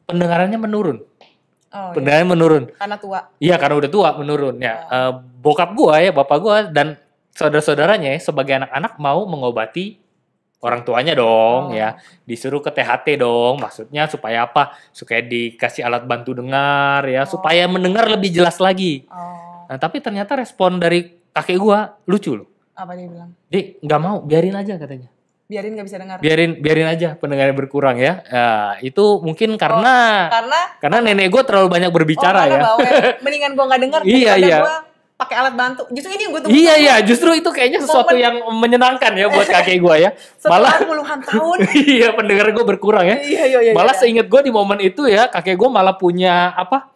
Speaker 2: pendengarannya menurun.
Speaker 1: Oh iya,
Speaker 2: Pendengarannya menurun.
Speaker 1: karena tua.
Speaker 2: Iya, karena udah tua menurun ya. Eh, bokap gue ya, bapak gue dan saudara-saudaranya ya, sebagai anak-anak mau mengobati orang tuanya dong
Speaker 1: Oh.
Speaker 2: ya disuruh ke THT dong maksudnya supaya apa supaya dikasih alat bantu dengar ya
Speaker 1: Oh.
Speaker 2: supaya mendengar lebih jelas lagi
Speaker 1: Oh,
Speaker 2: nah tapi ternyata respon dari kakek gua lucu loh
Speaker 1: apa dia bilang?
Speaker 2: dia nggak mau biarin aja katanya
Speaker 1: Biarin nggak bisa dengar.
Speaker 2: biarin biarin aja pendengarnya berkurang ya Ya, itu mungkin karena
Speaker 1: Karena
Speaker 2: karena nenek gua terlalu banyak
Speaker 1: oh,
Speaker 2: berbicara
Speaker 1: karena
Speaker 2: ya
Speaker 1: bawel. Mendingan gua nggak dengar
Speaker 2: Iya, iya.
Speaker 1: gua pakai alat bantu. Justru ini yang gue tunggu.
Speaker 2: iya iya justru itu kayaknya sesuatu
Speaker 1: Momen-
Speaker 2: yang menyenangkan ya buat kakek gua ya malah
Speaker 1: puluhan tahun.
Speaker 2: iya pendengar gua berkurang ya
Speaker 1: iya iya iya.
Speaker 2: malah
Speaker 1: iya.
Speaker 2: seinget gue di momen itu ya kakek gue malah punya apa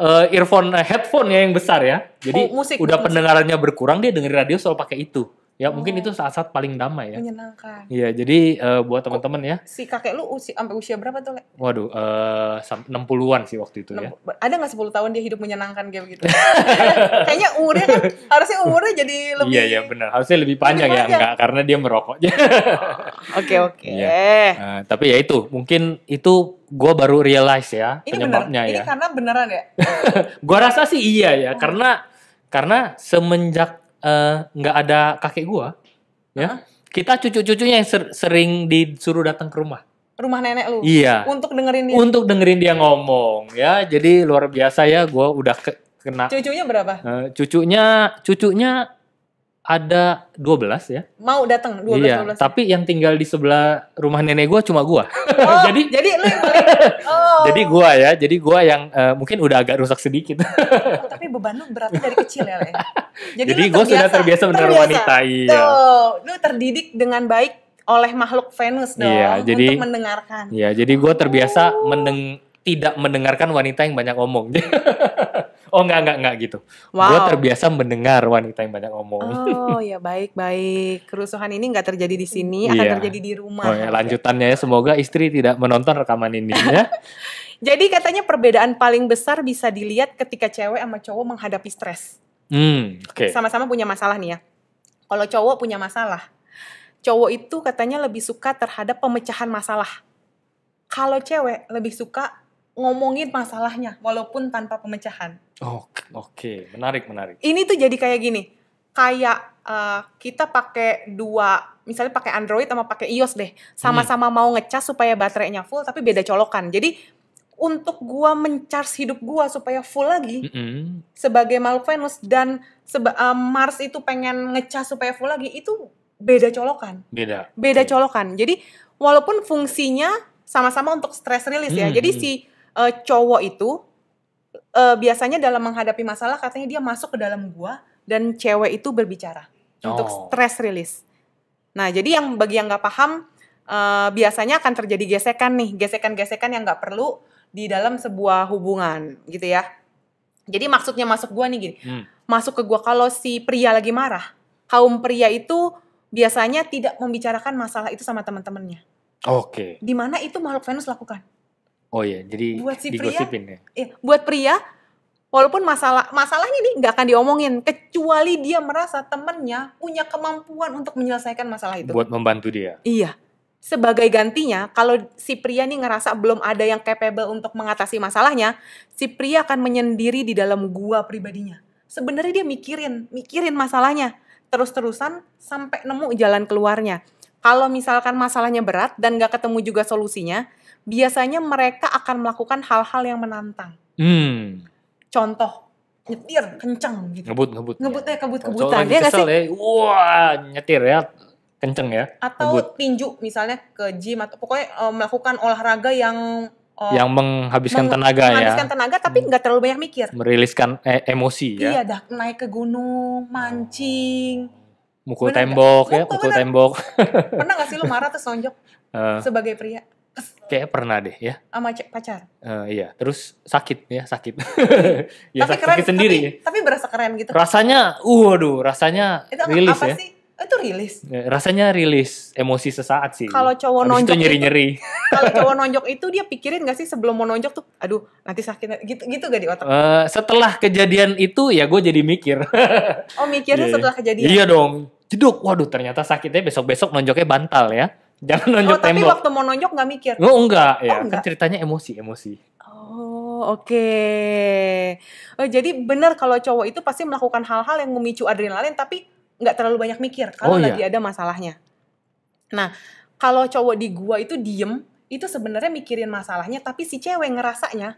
Speaker 2: eh, earphone eh, headphone ya yang besar ya jadi
Speaker 1: Oh, musik,
Speaker 2: udah
Speaker 1: musik.
Speaker 2: pendengarannya berkurang dia dengerin radio selalu pakai itu ya mungkin
Speaker 1: Oh.
Speaker 2: itu saat-saat paling damai ya
Speaker 1: menyenangkan.
Speaker 2: iya jadi eh, buat teman-teman ya
Speaker 1: Si kakek lu usi, sampai usia berapa tuh, Le?
Speaker 2: waduh eh, sam- 60-an sih waktu itu ya
Speaker 1: Enam- Ada nggak 10 tahun dia hidup menyenangkan kayak begitu? Kayaknya umurnya kan harusnya umurnya jadi lebih
Speaker 2: iya iya benar harusnya lebih panjang ya
Speaker 1: panjang.
Speaker 2: enggak karena dia merokok
Speaker 1: Oke oke.
Speaker 2: Iya. Eh, tapi ya itu mungkin itu gue baru realize ya
Speaker 1: Ini
Speaker 2: penyebabnya
Speaker 1: Ini
Speaker 2: ya
Speaker 1: karena beneran ya?
Speaker 2: Gua rasa sih iya ya,
Speaker 1: Oh.
Speaker 2: karena karena semenjak eh, nggak ada kakek gua, ya, kita cucu-cucunya yang ser- sering disuruh datang ke rumah.
Speaker 1: Rumah nenek lu.
Speaker 2: Iya,
Speaker 1: Untuk dengerin dia.
Speaker 2: untuk dengerin dia ngomong, ya. Jadi luar biasa ya, gua udah ke- kena.
Speaker 1: Cucunya berapa?
Speaker 2: eh, cucunya, cucunya ada 12 ya.
Speaker 1: Mau datang 12
Speaker 2: iya,
Speaker 1: 12.
Speaker 2: tapi yang tinggal di sebelah rumah nenek gua cuma gua.
Speaker 1: Oh,
Speaker 2: jadi
Speaker 1: jadi lu yang paling Oh.
Speaker 2: jadi gua ya, jadi gua yang eh, mungkin udah agak rusak sedikit.
Speaker 1: Oh, tapi beban lu beratnya dari kecil ya, Le.
Speaker 2: Jadi
Speaker 1: lu
Speaker 2: gua sudah terbiasa benar wanita, iya.
Speaker 1: Tuh, lu terdidik dengan baik oleh makhluk Venus dong
Speaker 2: Iya, jadi-
Speaker 1: untuk mendengarkan.
Speaker 2: Ya, jadi gue terbiasa mendeng tidak mendengarkan wanita yang banyak ngomong. Oh enggak enggak enggak gitu. Gue
Speaker 1: Wow.
Speaker 2: terbiasa mendengar wanita yang banyak ngomong.
Speaker 1: Oh ya baik baik kerusuhan ini nggak terjadi di sini akan
Speaker 2: Iya.
Speaker 1: terjadi di rumah.
Speaker 2: Oh ya, lanjutannya ya semoga istri tidak menonton rekaman ini ya.
Speaker 1: Jadi katanya perbedaan paling besar bisa dilihat ketika cewek sama cowok menghadapi stres.
Speaker 2: Hmm, oke.
Speaker 1: Sama-sama punya masalah nih ya. Kalau cowok punya masalah, cowok itu katanya lebih suka terhadap pemecahan masalah. Kalau cewek lebih suka ngomongin masalahnya walaupun tanpa pemecahan.
Speaker 2: Oh, Oke, menarik menarik.
Speaker 1: Ini tuh jadi kayak gini. Kayak eh, kita pakai dua, misalnya pakai Android sama pakai iOS deh. Sama-sama mau ngecas supaya baterainya full tapi beda colokan. Jadi untuk gua mencharge hidup gua supaya full lagi
Speaker 2: Mm-mm.
Speaker 1: sebagai makhluk Venus dan seba- eh, Mars itu pengen ngecas supaya full lagi itu beda colokan.
Speaker 2: Beda.
Speaker 1: Beda
Speaker 2: Oke.
Speaker 1: colokan. Jadi walaupun fungsinya sama-sama untuk stress release ya.
Speaker 2: Hmm,
Speaker 1: Jadi
Speaker 2: hmm.
Speaker 1: si eh, cowok itu eh, biasanya dalam menghadapi masalah katanya dia masuk ke dalam gua dan cewek itu berbicara untuk
Speaker 2: Oh.
Speaker 1: stress release. Nah, jadi yang bagi yang nggak paham eh, biasanya akan terjadi gesekan nih, gesekan-gesekan yang nggak perlu di dalam sebuah hubungan gitu ya. Jadi maksudnya masuk gua nih gini,
Speaker 2: Hmm.
Speaker 1: masuk ke gua kalau si pria lagi marah, kaum pria itu biasanya tidak membicarakan masalah itu sama teman-temannya.
Speaker 2: Oke.
Speaker 1: Di mana itu makhluk Venus lakukan?
Speaker 2: Oh iya, jadi
Speaker 1: Buat si pria?
Speaker 2: digosipin ya.
Speaker 1: Eh, buat pria, walaupun masalah masalahnya ini nggak akan diomongin, kecuali dia merasa temannya punya kemampuan untuk menyelesaikan masalah itu.
Speaker 2: Buat membantu dia.
Speaker 1: Iya. Sebagai gantinya, kalau si pria nih ngerasa belum ada yang capable untuk mengatasi masalahnya, si pria akan menyendiri di dalam gua pribadinya. Sebenarnya dia mikirin, mikirin masalahnya terus-terusan sampai nemu jalan keluarnya. Kalau misalkan masalahnya berat dan nggak ketemu juga solusinya, biasanya mereka akan melakukan hal-hal yang menantang.
Speaker 2: Hmm.
Speaker 1: Contoh, nyetir kenceng gitu.
Speaker 2: Ngebut ngebut.
Speaker 1: Ngebutnya
Speaker 2: Cowok
Speaker 1: kebut-kebutan,
Speaker 2: lagi
Speaker 1: ya nggak sih?
Speaker 2: ya. Wah, nyetir ya. Kenceng ya.
Speaker 1: atau
Speaker 2: Ngebut.
Speaker 1: tinju misalnya ke gym atau pokoknya eh, melakukan olahraga yang Oh,
Speaker 2: yang menghabiskan
Speaker 1: meng-
Speaker 2: tenaga
Speaker 1: menghabiskan
Speaker 2: ya,
Speaker 1: tenaga tapi nggak terlalu banyak mikir.
Speaker 2: meriliskan eh, emosi ya,
Speaker 1: Iya, dah naik ke gunung, mancing.
Speaker 2: mukul
Speaker 1: Bener
Speaker 2: tembok
Speaker 1: nggak?
Speaker 2: ya,
Speaker 1: Mukul,
Speaker 2: tembok.
Speaker 1: Pernah gak sih lu marah terus nonjok
Speaker 2: Eh,
Speaker 1: sebagai pria
Speaker 2: kayak pernah deh ya.
Speaker 1: sama pacar?
Speaker 2: Eh, iya, terus sakit ya, sakit. ya
Speaker 1: tapi
Speaker 2: sakit,
Speaker 1: keren,
Speaker 2: sakit sendiri.
Speaker 1: Tapi, tapi berasa keren gitu.
Speaker 2: Rasanya, waduh, rasanya
Speaker 1: itu
Speaker 2: rilis
Speaker 1: apa
Speaker 2: ya.
Speaker 1: sih? Itu rilis.
Speaker 2: Ya, Rasanya rilis emosi sesaat sih.
Speaker 1: Kalau cowok
Speaker 2: Habis
Speaker 1: nonjok
Speaker 2: itu
Speaker 1: itu-
Speaker 2: nyeri-nyeri.
Speaker 1: Kalau cowok nonjok itu dia pikirin gak sih sebelum mau nonjok tuh, aduh nanti sakit gitu gitu gak di otak?
Speaker 2: Eh, setelah kejadian itu ya gue jadi mikir.
Speaker 1: Oh mikirnya
Speaker 2: Iya.
Speaker 1: setelah kejadian.
Speaker 2: Iya dong. Jeduk. Waduh ternyata sakitnya besok-besok nonjoknya bantal ya. Jangan
Speaker 1: oh
Speaker 2: nonjok
Speaker 1: tapi
Speaker 2: tembok.
Speaker 1: waktu mau nonjok gak mikir.
Speaker 2: Oh enggak ya.
Speaker 1: Oh, enggak.
Speaker 2: Kan ceritanya emosi, emosi.
Speaker 1: Oh oke. Oh, jadi benar kalau cowok itu pasti melakukan hal-hal yang memicu adrenalin tapi nggak terlalu banyak mikir kalau
Speaker 2: Oh, iya.
Speaker 1: lagi ada masalahnya. Nah kalau cowok di gua itu diem itu sebenarnya mikirin masalahnya tapi si cewek ngerasanya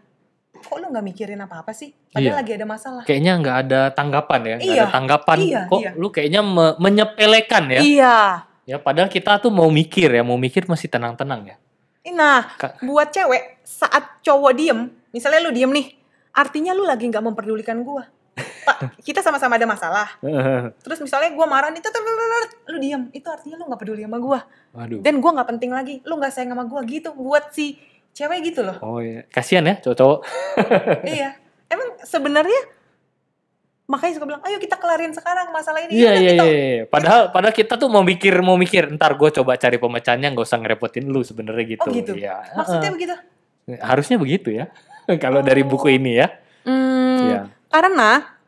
Speaker 1: kok lu nggak mikirin apa-apa sih? Padahal
Speaker 2: Iya.
Speaker 1: lagi ada masalah.
Speaker 2: Kayaknya nggak ada tanggapan ya. Nggak
Speaker 1: Iya.
Speaker 2: ada tanggapan.
Speaker 1: Iya,
Speaker 2: Kok
Speaker 1: iya.
Speaker 2: lu kayaknya me- menyepelekan ya.
Speaker 1: Iya.
Speaker 2: Ya padahal kita tuh mau mikir ya. Mau mikir masih tenang-tenang ya.
Speaker 1: Nah,
Speaker 2: Ka-
Speaker 1: buat cewek saat cowok diem, misalnya lu diem nih, artinya lu lagi nggak memperdulikan gua. Pak, kita sama-sama ada masalah. Terus misalnya gua marah nih, lu diem, itu artinya lu nggak peduli sama gua.
Speaker 2: Waduh.
Speaker 1: Dan gua nggak penting lagi, lu nggak sayang sama gua gitu. Buat si cewek gitu loh.
Speaker 2: Oh iya. Kasian ya cowok-cowok.
Speaker 1: iya. Emang sebenarnya makanya suka bilang, ayo kita kelarin sekarang masalah ini.
Speaker 2: Iya
Speaker 1: Yaudah,
Speaker 2: iya
Speaker 1: kita-
Speaker 2: iya. iya. Padahal padahal kita tuh mau mikir mau mikir. Ntar gue coba cari pemecahannya nggak usah ngerepotin lu sebenarnya gitu.
Speaker 1: Oh gitu.
Speaker 2: Iya.
Speaker 1: Maksudnya begitu.
Speaker 2: Harusnya begitu ya. Kalau dari buku ini ya.
Speaker 1: Hmm,
Speaker 2: Iya.
Speaker 1: Karena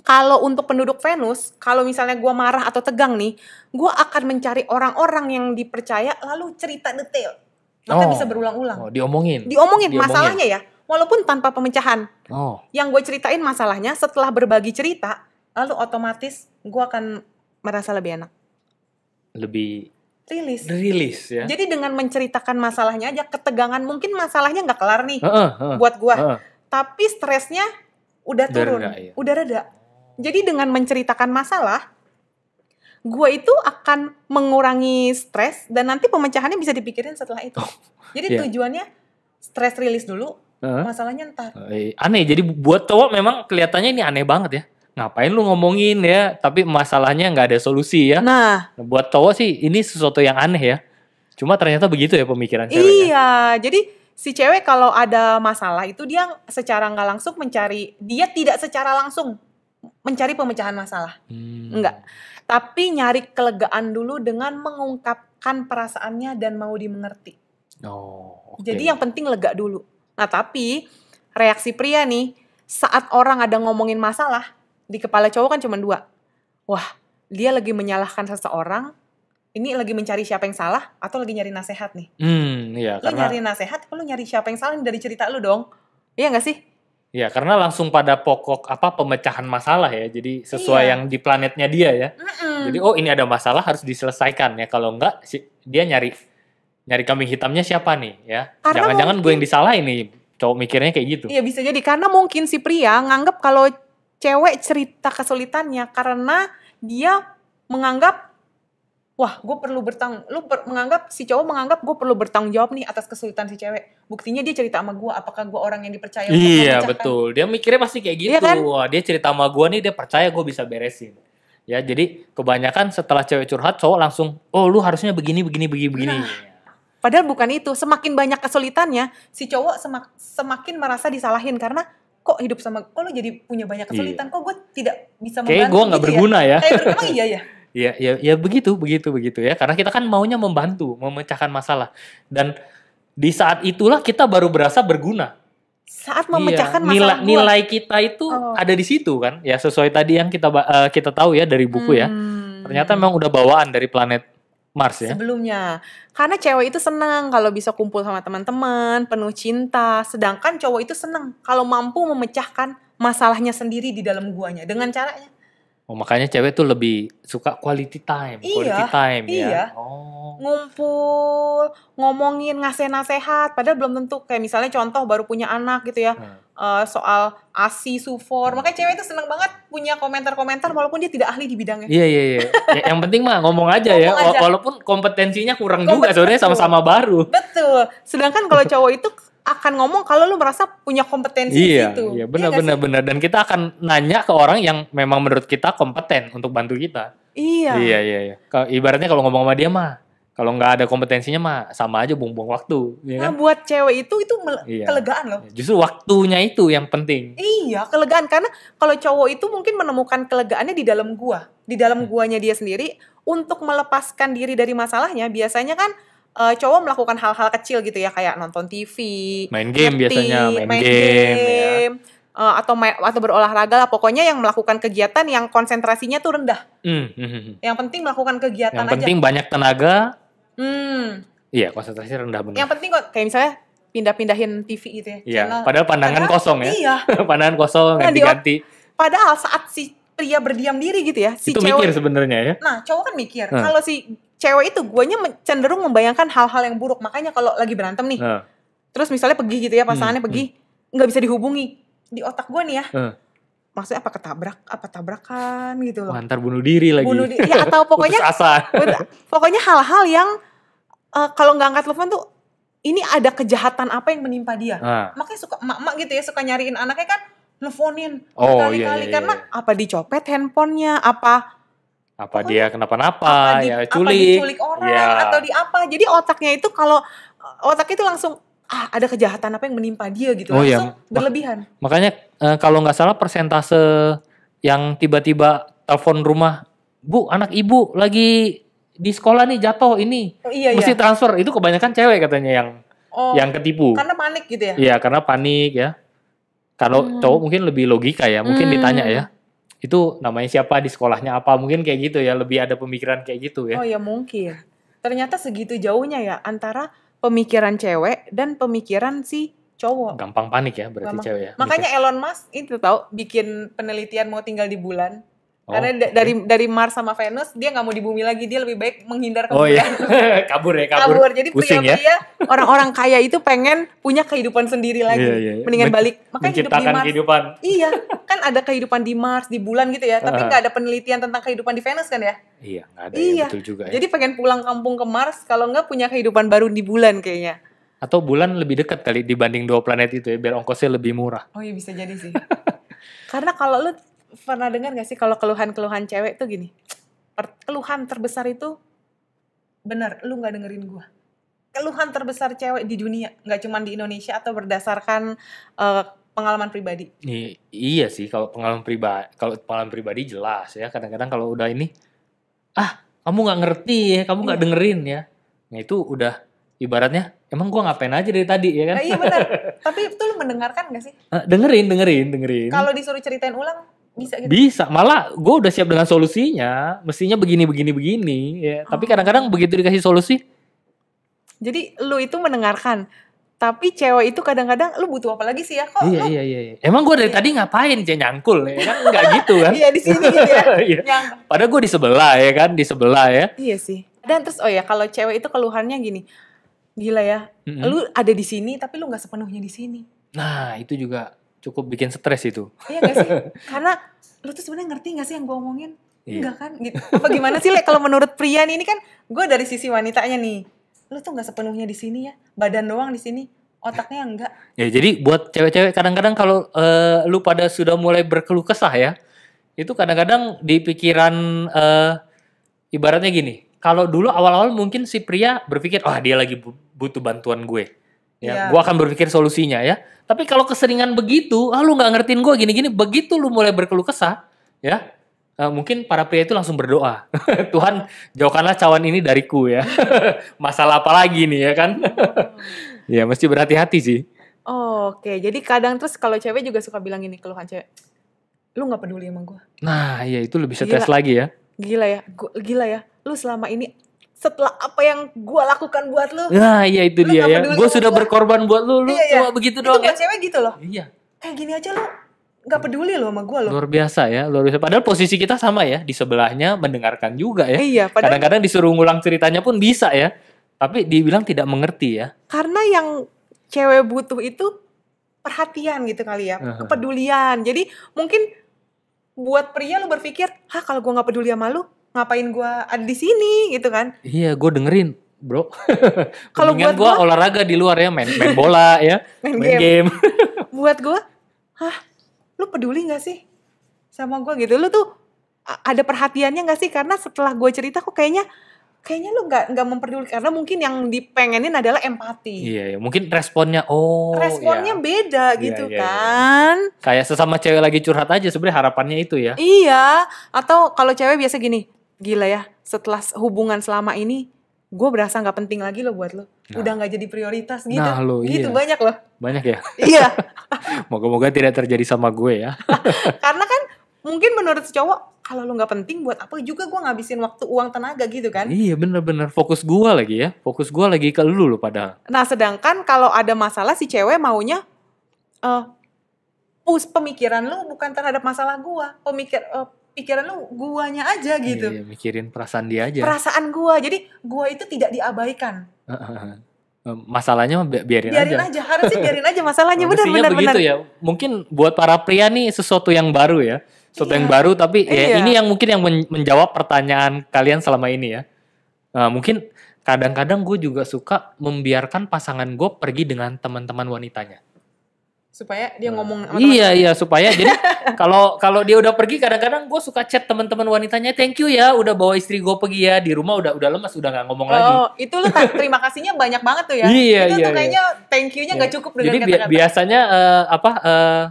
Speaker 1: kalau untuk penduduk Venus, kalau misalnya gua marah atau tegang nih, gua akan mencari orang-orang yang dipercaya lalu cerita detail. Maka
Speaker 2: Oh.
Speaker 1: bisa berulang-ulang.
Speaker 2: Oh, diomongin.
Speaker 1: Diomongin,
Speaker 2: Diomongin.
Speaker 1: masalahnya ya, walaupun tanpa pemecahan.
Speaker 2: Oh.
Speaker 1: Yang gue ceritain masalahnya setelah berbagi cerita, lalu otomatis gua akan merasa lebih enak.
Speaker 2: Lebih
Speaker 1: Rilis.
Speaker 2: rilis ya.
Speaker 1: Jadi dengan menceritakan masalahnya aja, ketegangan mungkin masalahnya nggak kelar nih
Speaker 2: Heeh, heeh,
Speaker 1: buat gua.
Speaker 2: heeh.
Speaker 1: tapi stresnya udah
Speaker 2: Udah
Speaker 1: turun,
Speaker 2: reda, iya.
Speaker 1: udah reda. Jadi dengan menceritakan masalah, gue itu akan mengurangi stres dan nanti pemecahannya bisa dipikirin setelah itu. Jadi
Speaker 2: iya.
Speaker 1: tujuannya stres rilis dulu,
Speaker 2: Heeh.
Speaker 1: masalahnya ntar.
Speaker 2: Eh, Aneh. Jadi buat cowok memang kelihatannya ini aneh banget ya. Ngapain lu ngomongin ya, tapi masalahnya nggak ada solusi ya.
Speaker 1: Nah,
Speaker 2: Buat cowok sih ini sesuatu yang aneh ya. Cuma ternyata begitu ya pemikiran cewek ya.
Speaker 1: iya. Jadi si cewek kalau ada masalah itu dia secara nggak langsung mencari, dia tidak secara langsung mencari pemecahan masalah.
Speaker 2: Hmm.
Speaker 1: Enggak. Tapi nyari kelegaan dulu dengan mengungkapkan perasaannya dan mau dimengerti.
Speaker 2: Oh, oke.
Speaker 1: Jadi yang penting lega dulu. Nah tapi reaksi pria nih saat orang ada ngomongin masalah di kepala cowok kan cuma dua. Wah dia lagi menyalahkan seseorang. Ini lagi mencari siapa yang salah atau lagi nyari nasehat nih.
Speaker 2: Hmm, iya
Speaker 1: Lu
Speaker 2: karena
Speaker 1: nyari nasehat, lu nyari siapa yang salah dari cerita lu dong. Iya gak sih?
Speaker 2: ya karena langsung pada pokok apa pemecahan masalah ya. Jadi sesuai
Speaker 1: Iya.
Speaker 2: yang di planetnya dia ya.
Speaker 1: Mm-mm.
Speaker 2: Jadi oh ini ada masalah harus diselesaikan ya. Kalau enggak si- dia nyari nyari kambing hitamnya siapa nih ya. Jangan-jangan gue yang disalahin nih. Cowok mikirnya kayak gitu.
Speaker 1: Iya bisa jadi karena mungkin si pria nganggap kalau cewek cerita kesulitannya karena dia menganggap wah gue perlu bertang lu per- menganggap si cowok menganggap gue perlu bertanggung jawab nih atas kesulitan si cewek buktinya dia cerita sama gue apakah gue orang yang dipercaya
Speaker 2: Iya betul. Dia mikirnya pasti kayak gitu.
Speaker 1: Iya kan?
Speaker 2: Wah dia cerita sama gue nih dia percaya gue bisa beresin. Ya jadi kebanyakan setelah cewek curhat cowok langsung oh lu harusnya begini begini begini begini.
Speaker 1: Nah. Padahal bukan itu semakin banyak kesulitannya si cowok semak- semakin merasa disalahin karena kok hidup sama kok lu jadi punya banyak kesulitan kok gue tidak bisa membantu
Speaker 2: Kayak gue nggak
Speaker 1: gitu
Speaker 2: berguna ya.
Speaker 1: ya kayak ber- emang iya ya
Speaker 2: Ya, ya, ya begitu, begitu, begitu ya. Karena kita kan maunya membantu, memecahkan masalah. Dan di saat itulah kita baru berasa berguna.
Speaker 1: saat memecahkan
Speaker 2: Iya, nilai,
Speaker 1: masalah gua.
Speaker 2: nilai kita itu
Speaker 1: Oh.
Speaker 2: ada di situ kan. Ya sesuai tadi yang kita eh, kita tahu ya dari buku ya.
Speaker 1: Hmm.
Speaker 2: Ternyata memang udah bawaan dari planet Mars ya.
Speaker 1: sebelumnya. Karena cewek itu senang kalau bisa kumpul sama teman-teman, penuh cinta. Sedangkan cowok itu senang kalau mampu memecahkan masalahnya sendiri di dalam guanya dengan caranya.
Speaker 2: Oh, makanya cewek tuh lebih suka quality time,
Speaker 1: Iya,
Speaker 2: quality time
Speaker 1: iya.
Speaker 2: ya. Oh.
Speaker 1: Ngumpul, ngomongin, ngasih nasehat, padahal belum tentu kayak misalnya contoh baru punya anak gitu ya.
Speaker 2: Hmm.
Speaker 1: eh, soal ASI, sufor. Makanya cewek itu senang banget punya komentar-komentar walaupun dia tidak ahli di bidangnya.
Speaker 2: Iya iya iya. Ya, yang penting mah ngomong aja ya.
Speaker 1: Ngomong aja.
Speaker 2: Wa- Walaupun kompetensinya kurang
Speaker 1: Kompeten-
Speaker 2: juga sebenarnya sama-sama baru.
Speaker 1: Betul. Sedangkan kalau cowok itu akan ngomong kalau lu merasa punya kompetensi
Speaker 2: Iya,
Speaker 1: itu.
Speaker 2: iya benar benar benar dan kita akan nanya ke orang yang memang menurut kita kompeten untuk bantu kita.
Speaker 1: Iya.
Speaker 2: Iya iya iya. Ibaratnya kalau ngomong sama dia mah kalau nggak ada kompetensinya mah sama aja buang-buang waktu, ya
Speaker 1: Nah,
Speaker 2: kan?
Speaker 1: buat cewek itu itu
Speaker 2: Iya.
Speaker 1: kelegaan loh.
Speaker 2: Justru waktunya itu yang penting.
Speaker 1: Iya, kelegaan karena kalau cowok itu mungkin menemukan kelegaannya di dalam gua, di
Speaker 2: Hmm.
Speaker 1: dalam guanya dia sendiri untuk melepaskan diri dari masalahnya. Biasanya kan eh, cowok melakukan hal-hal kecil gitu ya kayak nonton TV,
Speaker 2: Main game
Speaker 1: nyetir,
Speaker 2: biasanya, main, game, ya.
Speaker 1: game, eh, atau main, atau berolahraga lah. Pokoknya yang melakukan kegiatan yang konsentrasinya tuh rendah.
Speaker 2: Hmm, hmm, hmm.
Speaker 1: Yang penting melakukan kegiatan
Speaker 2: Yang
Speaker 1: aja.
Speaker 2: penting banyak tenaga,
Speaker 1: Hmm.
Speaker 2: iya konsentrasi rendah benar.
Speaker 1: Yang penting kok kayak misalnya pindah-pindahin TV gitu ya.
Speaker 2: Iya,
Speaker 1: channel.
Speaker 2: padahal pandangan
Speaker 1: Padahal-
Speaker 2: kosong ya.
Speaker 1: Iya.
Speaker 2: pandangan kosong ganti-ganti.
Speaker 1: Padahal saat si pria berdiam diri gitu ya, si
Speaker 2: itu
Speaker 1: cewek
Speaker 2: mikir sebenarnya ya.
Speaker 1: Nah, cowok kan mikir.
Speaker 2: Nah.
Speaker 1: Kalau si cewek itu guanya cenderung membayangkan hal-hal yang buruk. Makanya kalau lagi berantem nih,
Speaker 2: Nah,
Speaker 1: terus misalnya pergi gitu ya, pasangannya
Speaker 2: Hmm,
Speaker 1: pergi, nggak bisa dihubungi. Di otak gua nih ya,
Speaker 2: eh,
Speaker 1: maksudnya apa ketabrak, apa tabrakan gitu loh.
Speaker 2: wah, ntar bunuh diri lagi.
Speaker 1: Bunuh diri. Ya atau pokoknya
Speaker 2: Putus asa.
Speaker 1: Pokoknya hal-hal yang eh, kalau nggak angkat telepon tuh ini ada kejahatan apa yang menimpa dia.
Speaker 2: Nah,
Speaker 1: Makanya suka emak-emak gitu ya suka nyariin anaknya kan nelfonin
Speaker 2: Oh,
Speaker 1: berkali-kali
Speaker 2: iya, iya,
Speaker 1: karena
Speaker 2: iya.
Speaker 1: apa dicopet handphonenya, apa
Speaker 2: apa dia kenapa-napa
Speaker 1: apa, di,
Speaker 2: ya
Speaker 1: apa
Speaker 2: culik.
Speaker 1: diculik orang
Speaker 2: Ya.
Speaker 1: atau di apa. Jadi otaknya itu kalau otak itu langsung ah ada kejahatan apa yang menimpa dia gitu
Speaker 2: Oh, iya.
Speaker 1: langsung berlebihan.
Speaker 2: Makanya eh, kalau nggak salah persentase yang tiba-tiba telepon rumah, Bu, anak ibu lagi di sekolah nih jatuh ini,
Speaker 1: Oh, iya
Speaker 2: mesti
Speaker 1: iya.
Speaker 2: transfer. Itu kebanyakan cewek katanya yang
Speaker 1: Oh,
Speaker 2: yang ketipu.
Speaker 1: karena panik gitu ya.
Speaker 2: Iya, karena panik ya. Kalau
Speaker 1: Hmm.
Speaker 2: cowok mungkin lebih logika ya, mungkin
Speaker 1: Hmm.
Speaker 2: ditanya ya. Itu namanya siapa di sekolahnya apa? Mungkin kayak gitu ya, lebih ada pemikiran kayak gitu ya.
Speaker 1: Oh ya mungkin. Ternyata segitu jauhnya ya antara pemikiran cewek dan pemikiran si cowok.
Speaker 2: Gampang panik ya berarti
Speaker 1: Gampang.
Speaker 2: cewek ya.
Speaker 1: Makanya Elon Musk itu tahu bikin penelitian mau tinggal di bulan.
Speaker 2: Oh,
Speaker 1: Karena da- dari dari Mars sama Venus dia nggak mau di bumi lagi, dia lebih baik menghindar ke
Speaker 2: Oh iya, kabur ya, kabur.
Speaker 1: kabur. Jadi
Speaker 2: Pusing ya.
Speaker 1: pria-pria orang-orang kaya itu pengen punya kehidupan sendiri lagi.
Speaker 2: Iya, iya, iya.
Speaker 1: Mendingan
Speaker 2: Men-
Speaker 1: balik. Makanya hidup di Mars.
Speaker 2: kehidupan.
Speaker 1: Iya, kan ada kehidupan di Mars, di bulan gitu ya. Tapi
Speaker 2: Ah.
Speaker 1: nggak ada penelitian tentang kehidupan di Venus kan ya.
Speaker 2: Iya, nggak ada
Speaker 1: Iya.
Speaker 2: ya, betul juga ya.
Speaker 1: Jadi pengen pulang kampung ke Mars, kalau nggak punya kehidupan baru di bulan kayaknya.
Speaker 2: Atau bulan lebih dekat kali dibanding dua planet itu ya, biar ongkosnya lebih murah.
Speaker 1: Oh iya bisa jadi sih. Karena kalau lu pernah dengar gak sih kalau keluhan-keluhan cewek tuh gini. per- keluhan terbesar itu benar, lu nggak dengerin gua. Keluhan terbesar cewek di dunia, nggak cuma di Indonesia atau berdasarkan eh, pengalaman pribadi.
Speaker 2: I- iya sih kalau pengalaman pribadi, kalau pengalaman pribadi jelas ya. Kadang-kadang kalau udah ini, ah kamu nggak ngerti ya, kamu nggak
Speaker 1: Iya.
Speaker 2: dengerin ya. Nah itu udah ibaratnya, emang gua ngapain aja dari tadi ya kan?
Speaker 1: Nah, iya benar. Tapi itu lu mendengarkan gak sih?
Speaker 2: Ah, dengerin, dengerin, dengerin.
Speaker 1: Kalau disuruh ceritain ulang bisa gitu.
Speaker 2: Bisa, malah gue udah siap dengan solusinya. Mestinya begini, begini, begini. Ya. Tapi
Speaker 1: Oh.
Speaker 2: kadang-kadang begitu dikasih solusi,
Speaker 1: Jadi lu itu mendengarkan. Tapi cewek itu kadang-kadang lu butuh apa lagi sih ya? Kok
Speaker 2: iya,
Speaker 1: lu
Speaker 2: iya, iya, iya. Emang gue dari
Speaker 1: Iya.
Speaker 2: tadi ngapain sih nyangkul ya kan? Enggak gitu kan?
Speaker 1: Iya di sini gitu ya.
Speaker 2: Iya.
Speaker 1: Yang
Speaker 2: Padahal gue di sebelah ya kan, di sebelah ya.
Speaker 1: Iya sih. Dan terus oh ya kalau cewek itu keluhannya gini, gila ya,
Speaker 2: Mm-mm.
Speaker 1: lu ada di sini tapi lu nggak sepenuhnya di sini.
Speaker 2: Nah itu juga cukup bikin stres itu.
Speaker 1: Iya gak sih? Karena lu tuh sebenarnya ngerti gak sih yang gue omongin?
Speaker 2: Iya.
Speaker 1: Enggak kan? Gitu. Apa gimana sih Le kalau menurut pria nih ini kan gue dari sisi wanitanya nih. Lu tuh nggak sepenuhnya di sini ya. Badan doang di sini. Otaknya enggak.
Speaker 2: Ya jadi buat cewek-cewek kadang-kadang kalau eh, lu pada sudah mulai berkeluh kesah ya, itu kadang-kadang di pikiran eh, ibaratnya gini. Kalau dulu awal-awal mungkin si pria berpikir, wah dia lagi bu- butuh bantuan gue. Ya,
Speaker 1: Iya.
Speaker 2: gua akan berpikir solusinya ya. Tapi kalau keseringan begitu, ah lu nggak ngertiin gue gini-gini, begitu lu mulai berkeluh kesah, ya eh, mungkin para pria itu langsung berdoa, Tuhan jauhkanlah cawan ini dariku ya. Masalah apa lagi nih ya kan? ya mesti berhati-hati sih.
Speaker 1: Oh, Oke, jadi kadang terus kalau cewek juga suka bilang gini keluhan cewek. Lu nggak peduli sama gue.
Speaker 2: Nah, iya itu lebih stres lagi ya.
Speaker 1: Gila ya, gua, gila ya. Lu selama ini setelah apa yang gua lakukan buat lu,
Speaker 2: Nah, iya itu dia ya. Gue sudah
Speaker 1: gua.
Speaker 2: berkorban buat lu, lu
Speaker 1: Iya, iya.
Speaker 2: cuma begitu
Speaker 1: itu
Speaker 2: doang ya.
Speaker 1: cewek gitu loh.
Speaker 2: Iya,
Speaker 1: Kayak gini aja lu nggak peduli lo sama gua loh.
Speaker 2: luar biasa ya, luar biasa. Padahal posisi kita sama ya, di sebelahnya mendengarkan juga ya.
Speaker 1: Iya, padahal
Speaker 2: Kadang-kadang disuruh ngulang ceritanya pun bisa ya. Tapi dibilang tidak mengerti ya.
Speaker 1: karena yang cewek butuh itu perhatian gitu kali ya, kepedulian. Jadi mungkin buat pria lu berpikir, "Hah, kalau gua nggak peduli sama lu, ngapain gua ada di sini?" gitu kan.
Speaker 2: Iya, gue dengerin. bro.
Speaker 1: Kalau buat
Speaker 2: gua olahraga di luar ya, main main bola ya,
Speaker 1: Main
Speaker 2: main game.
Speaker 1: buat gue, hah, lu peduli gak sih sama gue gitu? Lu tuh ada perhatiannya gak sih? Karena setelah gue cerita kok kayaknya kayaknya lu nggak nggak memperdulikan karena mungkin yang dipengenin adalah empati.
Speaker 2: Iya, iya, mungkin responnya oh
Speaker 1: Responnya
Speaker 2: iya.
Speaker 1: beda
Speaker 2: Iya,
Speaker 1: gitu
Speaker 2: iya, iya.
Speaker 1: kan?
Speaker 2: kayak sesama cewek lagi curhat aja sebenarnya harapannya itu ya.
Speaker 1: Iya. Atau kalau cewek biasa gini, gila ya. Setelah hubungan selama ini, gue berasa nggak penting lagi loh buat lo.
Speaker 2: Nah.
Speaker 1: Udah nggak jadi prioritas gitu.
Speaker 2: Nah, lo,
Speaker 1: gitu
Speaker 2: iya.
Speaker 1: banyak loh.
Speaker 2: Banyak ya.
Speaker 1: iya.
Speaker 2: Moga-moga tidak terjadi sama gue ya.
Speaker 1: Karena kan mungkin menurut si cowok kalau lu nggak penting buat apa juga gue ngabisin waktu uang tenaga gitu kan
Speaker 2: iya bener-bener fokus gua lagi ya. Fokus gua lagi ke lu loh padahal.
Speaker 1: nah sedangkan kalau ada masalah si cewek maunya eh pus pemikiran lu bukan terhadap masalah gua pemikir eh, pikiran lu guanya aja gitu
Speaker 2: Iya, mikirin perasaan dia aja.
Speaker 1: perasaan gua jadi gua itu tidak diabaikan
Speaker 2: Masalahnya bi- biarin,
Speaker 1: biarin
Speaker 2: aja.
Speaker 1: aja, harusnya biarin aja masalahnya benar benar
Speaker 2: begitu
Speaker 1: benar
Speaker 2: ya. Mungkin buat para pria nih sesuatu yang baru ya. Sesuatu yang
Speaker 1: Iya.
Speaker 2: baru tapi ya
Speaker 1: Iya.
Speaker 2: ini yang mungkin yang men- menjawab pertanyaan kalian selama ini ya. Nah, mungkin kadang-kadang gue juga suka membiarkan pasangan gue pergi dengan teman-teman wanitanya.
Speaker 1: Supaya dia ngomong sama
Speaker 2: Iya iya supaya jadi kalau kalau dia udah pergi kadang-kadang gue suka chat teman-teman wanitanya thank you ya udah bawa istri gue pergi ya di rumah udah udah lemas udah nggak ngomong lagi.
Speaker 1: Oh, itu lu terima kasihnya banyak banget tuh ya.
Speaker 2: Iya,
Speaker 1: itu
Speaker 2: iya,
Speaker 1: tuh kayaknya thank you-nya nggak
Speaker 2: Iya.
Speaker 1: cukup dengan
Speaker 2: Jadi bi-
Speaker 1: kata-kata.
Speaker 2: biasanya eh, apa eh,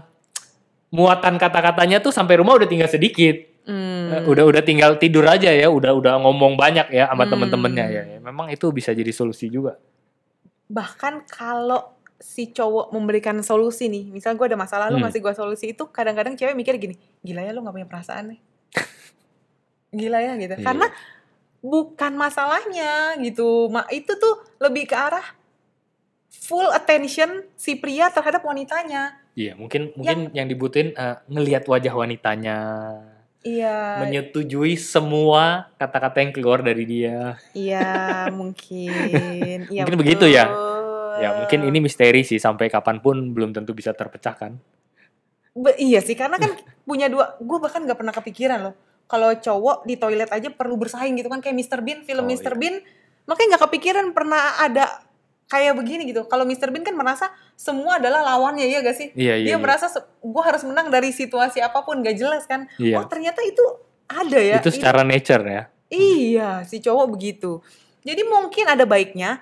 Speaker 2: muatan kata-katanya tuh sampai rumah udah tinggal sedikit.
Speaker 1: Hmm.
Speaker 2: Eh, Udah udah tinggal tidur aja ya, udah udah ngomong banyak ya sama
Speaker 1: Hmm.
Speaker 2: temen-temennya ya. ya. Memang itu bisa jadi solusi juga.
Speaker 1: Bahkan kalau si cowok memberikan solusi nih, misal gue ada masalah, lu
Speaker 2: Hmm.
Speaker 1: ngasih gue solusi itu, kadang-kadang cewek mikir gini, gila ya lu nggak punya perasaan nih. Gila ya gitu.
Speaker 2: Iya.
Speaker 1: Karena bukan masalahnya gitu. Ma itu tuh lebih ke arah full attention si pria terhadap wanitanya.
Speaker 2: Iya, mungkin mungkin yang dibutuhin eh, ngelihat wajah wanitanya,
Speaker 1: Iya.
Speaker 2: menyetujui semua kata-kata yang keluar dari dia.
Speaker 1: Iya, mungkin. Iya,
Speaker 2: Mungkin begitu ya? Ya, mungkin ini misteri sih sampai kapan pun belum tentu bisa terpecahkan.
Speaker 1: Be- iya sih, karena kan punya dua, gue bahkan nggak pernah kepikiran loh. Kalau cowok di toilet aja perlu bersaing gitu kan, kayak Mr. Bean, film
Speaker 2: Oh,
Speaker 1: Mr.
Speaker 2: iya.
Speaker 1: Bean, makanya nggak kepikiran pernah ada kayak begini gitu. Kalau Mr. Bean kan merasa semua adalah lawannya, ya gak sih?
Speaker 2: Iya,
Speaker 1: Dia
Speaker 2: iya. iya.
Speaker 1: merasa gue harus menang dari situasi apa pun, gak jelas kan?
Speaker 2: Iya.
Speaker 1: Oh ternyata itu ada ya.
Speaker 2: itu secara nature ya.
Speaker 1: Iya, si cowok begitu. Jadi mungkin ada baiknya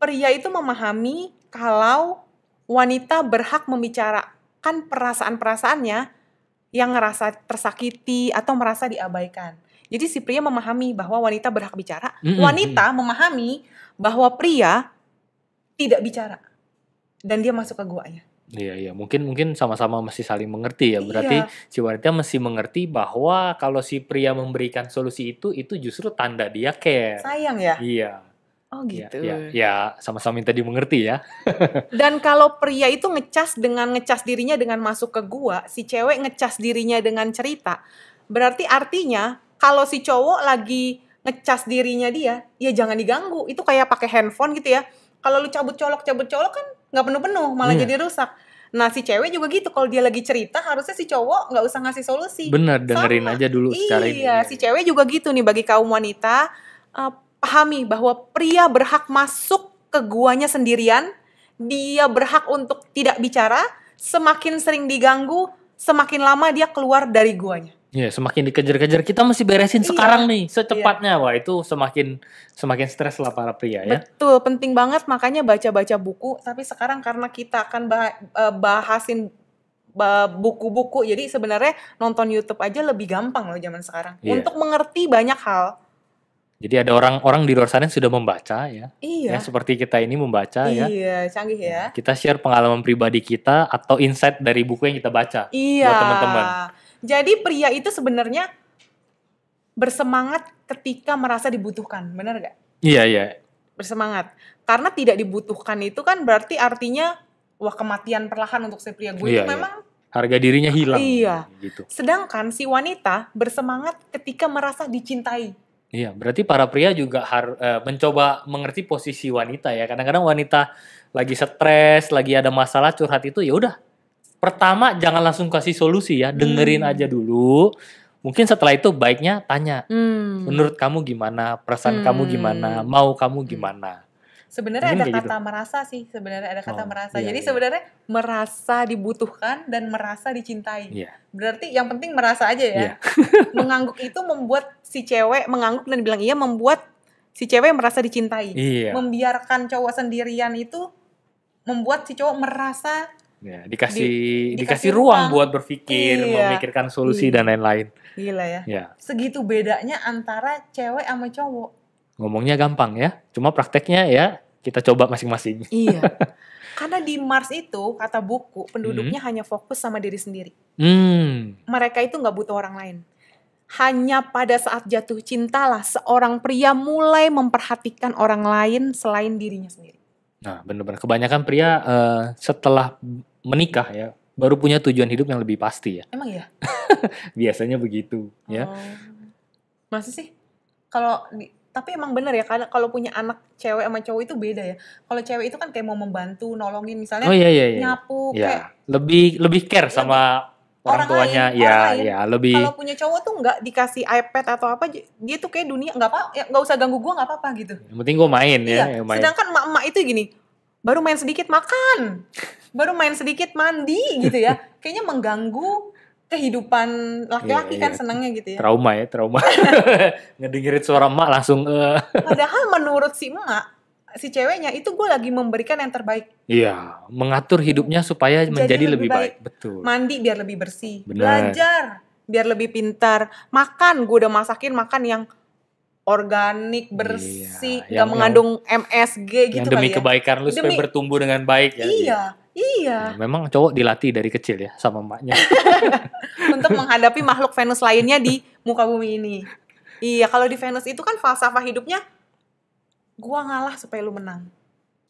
Speaker 1: pria itu memahami kalau wanita berhak membicarakan perasaan-perasaannya yang ngerasa tersakiti atau merasa diabaikan. Jadi si pria memahami bahwa wanita berhak bicara,
Speaker 2: Mm-mm,
Speaker 1: wanita memahami bahwa pria tidak bicara dan dia masuk ke guanya.
Speaker 2: Iya iya mungkin mungkin sama-sama masih saling mengerti ya berarti
Speaker 1: Iya.
Speaker 2: si wanita mesti mengerti bahwa kalau si pria memberikan solusi itu itu justru tanda dia care.
Speaker 1: Sayang ya.
Speaker 2: Iya.
Speaker 1: Oh
Speaker 2: Iya,
Speaker 1: gitu.
Speaker 2: Ya, ya sama-sama minta dimengerti ya.
Speaker 1: Dan kalau pria itu ngecas dengan ngecas dirinya dengan masuk ke gua, si cewek ngecas dirinya dengan cerita. Berarti artinya kalau si cowok lagi ngecas dirinya dia, ya jangan diganggu. Itu kayak pakai handphone gitu ya. Kalau lu cabut colok cabut colok kan nggak penuh-penuh, malah
Speaker 2: Iya.
Speaker 1: jadi rusak. Nah si cewek juga gitu. Kalau dia lagi cerita, harusnya si cowok nggak usah ngasih solusi.
Speaker 2: Bener dengerin
Speaker 1: Sama.
Speaker 2: aja dulu secara ini.
Speaker 1: Iya, si cewek juga gitu nih bagi kaum wanita eh, pahami bahwa pria berhak masuk ke guanya sendirian, dia berhak untuk tidak bicara, semakin sering diganggu, semakin lama dia keluar dari guanya.
Speaker 2: Iya, semakin dikejar-kejar kita mesti beresin
Speaker 1: Iya.
Speaker 2: sekarang nih, secepatnya. Wah, itu semakin semakin stres lah para pria ya.
Speaker 1: Betul, penting banget makanya baca-baca buku, tapi sekarang karena kita akan bah- eh, bahasin ba- buku-buku, jadi sebenarnya nonton YouTube aja lebih gampang loh zaman sekarang
Speaker 2: Iya.
Speaker 1: untuk mengerti banyak hal.
Speaker 2: Jadi ada orang-orang di luar sana yang sudah membaca ya.
Speaker 1: Iya.
Speaker 2: Ya, seperti kita ini membaca ya.
Speaker 1: Iya, canggih ya.
Speaker 2: Kita share pengalaman pribadi kita atau insight dari buku yang kita baca.
Speaker 1: Iya.
Speaker 2: buat teman-teman.
Speaker 1: Jadi pria itu sebenarnya bersemangat ketika merasa dibutuhkan, benar gak?
Speaker 2: Iya, iya.
Speaker 1: Bersemangat. Karena tidak dibutuhkan itu kan berarti artinya wah kematian perlahan untuk si pria gue
Speaker 2: Iya,
Speaker 1: itu
Speaker 2: iya.
Speaker 1: memang.
Speaker 2: Harga dirinya hilang.
Speaker 1: Iya.
Speaker 2: Gitu.
Speaker 1: Sedangkan si wanita bersemangat ketika merasa dicintai.
Speaker 2: Iya, berarti para pria juga harus mencoba mengerti posisi wanita ya. Kadang-kadang wanita lagi stres, lagi ada masalah curhat itu ya udah. Pertama jangan langsung kasih solusi ya, dengerin
Speaker 1: Hmm.
Speaker 2: aja dulu. mungkin setelah itu baiknya tanya
Speaker 1: Hmm.
Speaker 2: menurut kamu gimana perasaan kamu
Speaker 1: Hmm.
Speaker 2: gimana mau kamu gimana
Speaker 1: Sebenarnya ada kata
Speaker 2: gitu.
Speaker 1: merasa sih, sebenarnya ada kata
Speaker 2: Oh,
Speaker 1: merasa.
Speaker 2: iya,
Speaker 1: Jadi
Speaker 2: iya.
Speaker 1: sebenarnya merasa dibutuhkan dan merasa dicintai.
Speaker 2: Iya.
Speaker 1: Berarti yang penting merasa aja ya.
Speaker 2: Iya.
Speaker 1: mengangguk itu membuat si cewek mengangguk dan bilang iya membuat si cewek merasa dicintai.
Speaker 2: iya
Speaker 1: Membiarkan cowok sendirian itu membuat si cowok merasa
Speaker 2: Ya, dikasih
Speaker 1: Di-
Speaker 2: dikasih
Speaker 1: dikasih
Speaker 2: ruang
Speaker 1: ruang.
Speaker 2: buat berpikir,
Speaker 1: Iya.
Speaker 2: memikirkan solusi
Speaker 1: Iya.
Speaker 2: dan lain-lain.
Speaker 1: gila ya.
Speaker 2: Ya,
Speaker 1: Segitu bedanya antara cewek sama cowok.
Speaker 2: Ngomongnya gampang ya, cuma prakteknya ya kita coba masing-masing.
Speaker 1: Iya. Karena di Mars itu kata buku penduduknya hanya fokus sama diri sendiri.
Speaker 2: Hmm,
Speaker 1: mereka itu nggak butuh orang lain. Hanya pada saat jatuh cintalah seorang pria mulai memperhatikan orang lain selain dirinya sendiri.
Speaker 2: nah benar-benar kebanyakan pria eh, setelah menikah ya baru punya tujuan hidup yang lebih pasti ya.
Speaker 1: Emang ya?
Speaker 2: Biasanya begitu ya.
Speaker 1: Oh. Masa sih? Kalau di- tapi emang bener ya karena kalau punya anak cewek sama cowok itu beda ya. Kalau cewek itu kan kayak mau membantu, nolongin misalnya
Speaker 2: Oh iya iya iya.
Speaker 1: nyapu
Speaker 2: Ya,
Speaker 1: kayak
Speaker 2: lebih lebih care sama orang
Speaker 1: orang
Speaker 2: tuanya
Speaker 1: lain,
Speaker 2: ya
Speaker 1: orang lain.
Speaker 2: ya lebih
Speaker 1: kalau punya cowok tuh nggak dikasih iPad atau apa dia tuh kayak dunia nggak apa ya nggak usah ganggu gua nggak apa-apa gitu.
Speaker 2: yang penting gue main ya,
Speaker 1: Iya,
Speaker 2: yang main.
Speaker 1: sedangkan emak-emak itu gini, baru main sedikit makan, baru main sedikit mandi gitu ya. Kayaknya mengganggu kehidupan laki-laki
Speaker 2: Iya,
Speaker 1: kan
Speaker 2: iya.
Speaker 1: senangnya gitu ya.
Speaker 2: trauma ya trauma ngedengerin suara emak langsung eh
Speaker 1: Padahal menurut si emak, si ceweknya itu gue lagi memberikan yang terbaik.
Speaker 2: iya mengatur hidupnya supaya
Speaker 1: Jadi
Speaker 2: menjadi
Speaker 1: lebih
Speaker 2: lebih baik. betul
Speaker 1: Mandi biar lebih bersih,
Speaker 2: Benar.
Speaker 1: belajar biar lebih pintar, makan gue udah masakin makan yang organik, bersih,
Speaker 2: Iya,
Speaker 1: nggak
Speaker 2: yang-
Speaker 1: mengandung MSG gitu
Speaker 2: yang demi
Speaker 1: kali ya.
Speaker 2: kebaikan lu supaya
Speaker 1: Demi-
Speaker 2: bertumbuh dengan baik ya
Speaker 1: Iya, iya.
Speaker 2: Ya, memang cowok dilatih dari kecil ya sama emaknya
Speaker 1: untuk menghadapi makhluk Venus lainnya di muka bumi ini. Iya, kalau di Venus itu kan falsafah hidupnya gua ngalah supaya lu menang.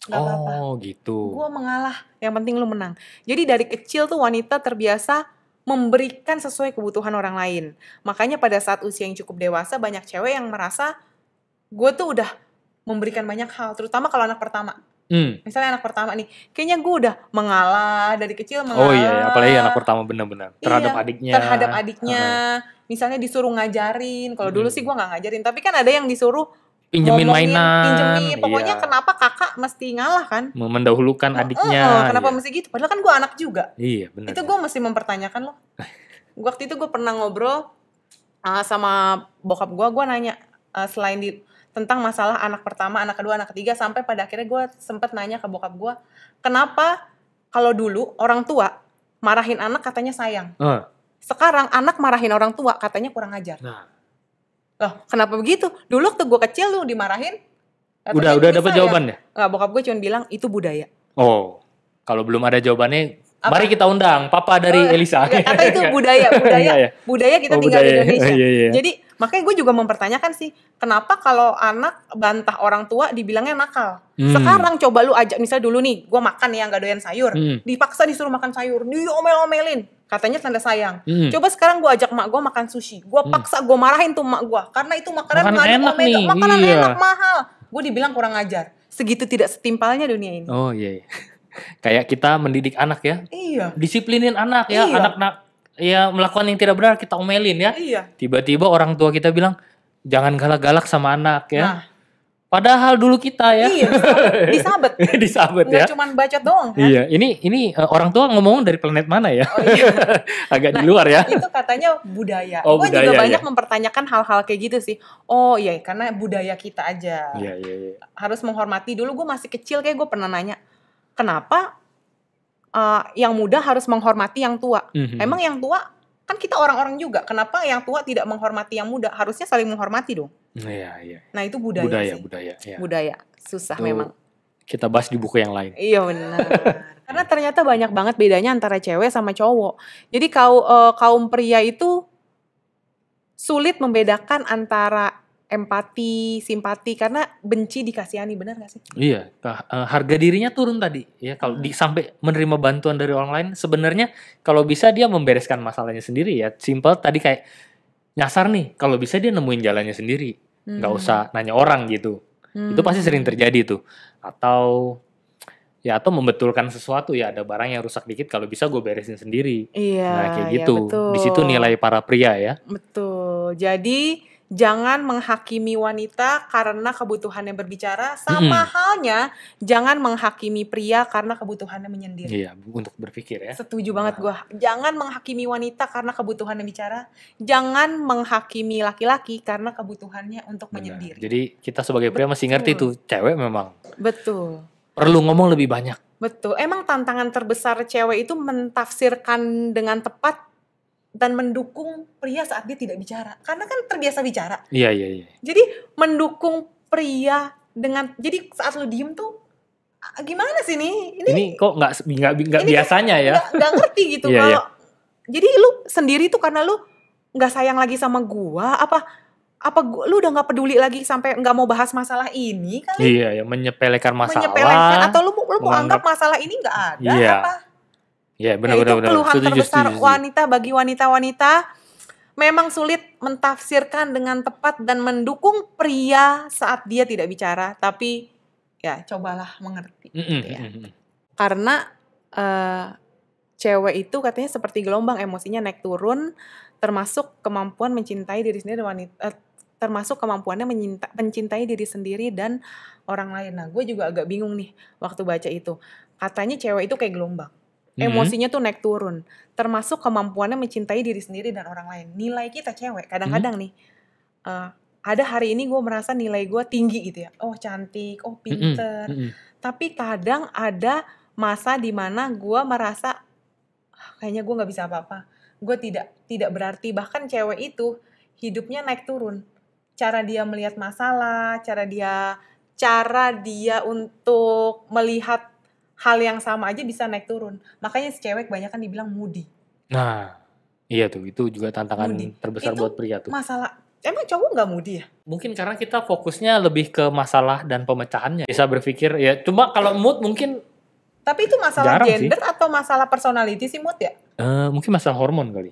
Speaker 1: Gak apa-apa.
Speaker 2: oh gitu
Speaker 1: Gua mengalah, yang penting lu menang. Jadi dari kecil tuh wanita terbiasa memberikan sesuai kebutuhan orang lain. Makanya pada saat usia yang cukup dewasa banyak cewek yang merasa gue tuh udah memberikan banyak hal, terutama kalau anak pertama.
Speaker 2: Hmm.
Speaker 1: Misalnya anak pertama nih, kayaknya gue udah mengalah dari kecil mengalah.
Speaker 2: oh iya, iya. apalagi anak pertama benar-benar terhadap
Speaker 1: Iya,
Speaker 2: adiknya
Speaker 1: terhadap adiknya misalnya disuruh ngajarin kalau dulu
Speaker 2: Hmm.
Speaker 1: sih gua nggak ngajarin tapi kan ada yang disuruh
Speaker 2: pinjemin
Speaker 1: ngomongin,
Speaker 2: mainan
Speaker 1: pinjemin pokoknya
Speaker 2: iya.
Speaker 1: kenapa kakak mesti ngalah kan
Speaker 2: mendahulukan adiknya
Speaker 1: Heeh, kenapa
Speaker 2: iya.
Speaker 1: mesti gitu padahal kan gua anak juga
Speaker 2: iya benar
Speaker 1: itu gua mesti mempertanyakan loh waktu itu gue pernah ngobrol uh, sama bokap gua gua nanya uh, selain di tentang masalah anak pertama anak kedua anak ketiga sampai pada akhirnya gua sempet nanya ke bokap gua kenapa kalau dulu orang tua marahin anak katanya sayang
Speaker 2: Eh,
Speaker 1: sekarang anak marahin orang tua katanya kurang ajar.
Speaker 2: nah
Speaker 1: Loh, kenapa begitu? Dulu waktu gue kecil lu dimarahin.
Speaker 2: udah udah dapat jawabannya
Speaker 1: Nggak, bokap gue cuma bilang itu budaya.
Speaker 2: oh kalau belum ada jawabannya
Speaker 1: Apa?
Speaker 2: mari kita undang papa dari
Speaker 1: Oh,
Speaker 2: Elisa
Speaker 1: Kata itu budaya, budaya,
Speaker 2: ya?
Speaker 1: budaya kita
Speaker 2: Oh,
Speaker 1: tinggal di
Speaker 2: budaya.
Speaker 1: Indonesia.
Speaker 2: Iya, iya.
Speaker 1: Jadi makanya gue juga mempertanyakan sih, kenapa kalau anak bantah orang tua dibilangnya nakal?
Speaker 2: Hmm.
Speaker 1: Sekarang coba lu ajak, misalnya dulu nih, gue makan ya nggak doyan sayur,
Speaker 2: Hmm.
Speaker 1: dipaksa disuruh makan sayur, diomel-omelin, katanya tanda sayang.
Speaker 2: Hmm.
Speaker 1: Coba sekarang gue ajak mak gue makan sushi, gue
Speaker 2: Hmm.
Speaker 1: paksa gue marahin tuh mak gue, karena itu makanan mengandung
Speaker 2: enak
Speaker 1: omega,
Speaker 2: nih,
Speaker 1: makanan
Speaker 2: iya.
Speaker 1: enak mahal. Gue dibilang kurang ajar. Segitu tidak setimpalnya dunia ini.
Speaker 2: oh iya, iya. kayak kita mendidik anak ya
Speaker 1: Iya,
Speaker 2: disiplinin anak ya
Speaker 1: Iya.
Speaker 2: anak nak ya melakukan yang tidak benar kita omelin ya
Speaker 1: iya.
Speaker 2: tiba-tiba orang tua kita bilang jangan galak-galak sama anak ya
Speaker 1: Nah,
Speaker 2: padahal dulu kita ya
Speaker 1: iya, disabet.
Speaker 2: disabet ya
Speaker 1: Nggak cuma bacot doang kan?
Speaker 2: iya ini ini eh, orang tua ngomong dari planet mana ya
Speaker 1: Oh, iya.
Speaker 2: agak di
Speaker 1: Nah,
Speaker 2: luar ya
Speaker 1: itu katanya budaya.
Speaker 2: Oh,
Speaker 1: gue juga banyak
Speaker 2: ya.
Speaker 1: mempertanyakan hal-hal kayak gitu sih. Oh iya, karena budaya kita aja.
Speaker 2: iya iya iya
Speaker 1: Harus menghormati. Dulu gue masih kecil kayak gue pernah nanya, kenapa uh, yang muda harus menghormati yang tua?
Speaker 2: Mhm.
Speaker 1: Emang yang tua kan kita orang-orang juga. Kenapa yang tua tidak menghormati yang muda? Harusnya saling menghormati dong.
Speaker 2: iya iya
Speaker 1: Nah itu budaya,
Speaker 2: budaya
Speaker 1: sih.
Speaker 2: budaya ya.
Speaker 1: Budaya. Susah
Speaker 2: Itu
Speaker 1: memang.
Speaker 2: kita bahas di buku yang lain
Speaker 1: Iya benar. Karena ternyata banyak banget bedanya antara cewek sama cowok. Jadi kau eh, kaum pria itu sulit membedakan antara empati, simpati karena benci dikasihani, benar gak sih?
Speaker 2: Iya, eh, harga dirinya turun tadi. Ya kalau di sampai menerima bantuan dari orang lain, sebenarnya kalau bisa dia membereskan masalahnya sendiri ya. Simple tadi kayak nyasar nih. Kalau bisa dia nemuin jalannya sendiri, nggak
Speaker 1: Hmm.
Speaker 2: usah nanya orang gitu.
Speaker 1: Hmm.
Speaker 2: Itu pasti sering terjadi tuh. Atau ya atau membetulkan sesuatu ya ada barang yang rusak dikit kalau bisa gue beresin sendiri.
Speaker 1: Iya,
Speaker 2: nah kayak
Speaker 1: iya,
Speaker 2: gitu.
Speaker 1: betul.
Speaker 2: Di situ nilai para pria ya.
Speaker 1: Betul. Jadi jangan menghakimi wanita karena kebutuhannya berbicara, sama halnya jangan menghakimi pria karena kebutuhannya menyendiri.
Speaker 2: Iya untuk berpikir ya.
Speaker 1: Setuju banget gua. Jangan menghakimi wanita karena kebutuhannya bicara, jangan menghakimi laki-laki karena kebutuhannya untuk
Speaker 2: Benar.
Speaker 1: menyendiri.
Speaker 2: Jadi kita sebagai pria masih ngerti
Speaker 1: Betul.
Speaker 2: tuh cewek memang
Speaker 1: Betul.
Speaker 2: perlu ngomong lebih banyak.
Speaker 1: Betul. Emang tantangan terbesar cewek itu mentafsirkan dengan tepat dan mendukung pria saat dia tidak bicara. Karena kan terbiasa bicara.
Speaker 2: Iya iya iya.
Speaker 1: Jadi mendukung pria dengan jadi saat lu diem tuh ah, gimana sih nih? Ini,
Speaker 2: Ini kok nggak nggak
Speaker 1: Ini
Speaker 2: biasanya ya?
Speaker 1: nggak ngerti gitu
Speaker 2: Iya,
Speaker 1: kalau jadi lu sendiri tuh karena lu nggak sayang lagi sama gua apa apa gua, lu udah nggak peduli lagi sampai nggak mau bahas masalah ini kali
Speaker 2: Iya ya menyepelekan masalah.
Speaker 1: menyepelekan atau lu lu mau
Speaker 2: menganggap-
Speaker 1: anggap masalah ini nggak ada
Speaker 2: Iya,
Speaker 1: apa
Speaker 2: Iya
Speaker 1: Ya,
Speaker 2: benar
Speaker 1: itu
Speaker 2: benar benar.
Speaker 1: keluhan
Speaker 2: Setuju,
Speaker 1: terbesar
Speaker 2: setuju, setuju.
Speaker 1: wanita bagi wanita-wanita memang sulit mentafsirkan dengan tepat dan mendukung pria saat dia tidak bicara tapi ya cobalah mengerti
Speaker 2: Mm-mm,
Speaker 1: gitu ya.
Speaker 2: mm-mm.
Speaker 1: karena eh, cewek itu katanya seperti gelombang emosinya naik turun termasuk kemampuan mencintai diri sendiri dan wanita eh, termasuk kemampuannya menyinta- mencintai diri sendiri dan orang lain. Nah, gue juga agak bingung nih waktu baca itu. Katanya cewek itu kayak gelombang.
Speaker 2: Mhm.
Speaker 1: Emosinya tuh naik turun. Termasuk kemampuannya mencintai diri sendiri dan orang lain. Nilai kita cewek kadang-kadang nih. eh, ada hari ini gue merasa nilai gue tinggi gitu ya. Oh cantik, oh
Speaker 2: Mm-mm,
Speaker 1: pinter
Speaker 2: mm-mm.
Speaker 1: tapi kadang ada masa di mana gue merasa "Ah, kayaknya gue nggak bisa apa-apa gue tidak tidak berarti bahkan cewek itu hidupnya naik turun cara dia melihat masalah cara dia cara dia untuk melihat hal yang sama aja bisa naik turun makanya si cewek banyak kan dibilang moody
Speaker 2: Nah, iya tuh itu juga tantangan
Speaker 1: Moody.
Speaker 2: terbesar
Speaker 1: Itu
Speaker 2: buat pria tuh.
Speaker 1: masalah emang cowok nggak moody ya
Speaker 2: Mungkin karena kita fokusnya lebih ke masalah dan pemecahannya. Bisa berpikir ya cuma kalau mood mungkin
Speaker 1: tapi itu masalah
Speaker 2: Jarang sih.
Speaker 1: gender atau masalah personality sih mood ya
Speaker 2: eh, mungkin masalah hormon kali.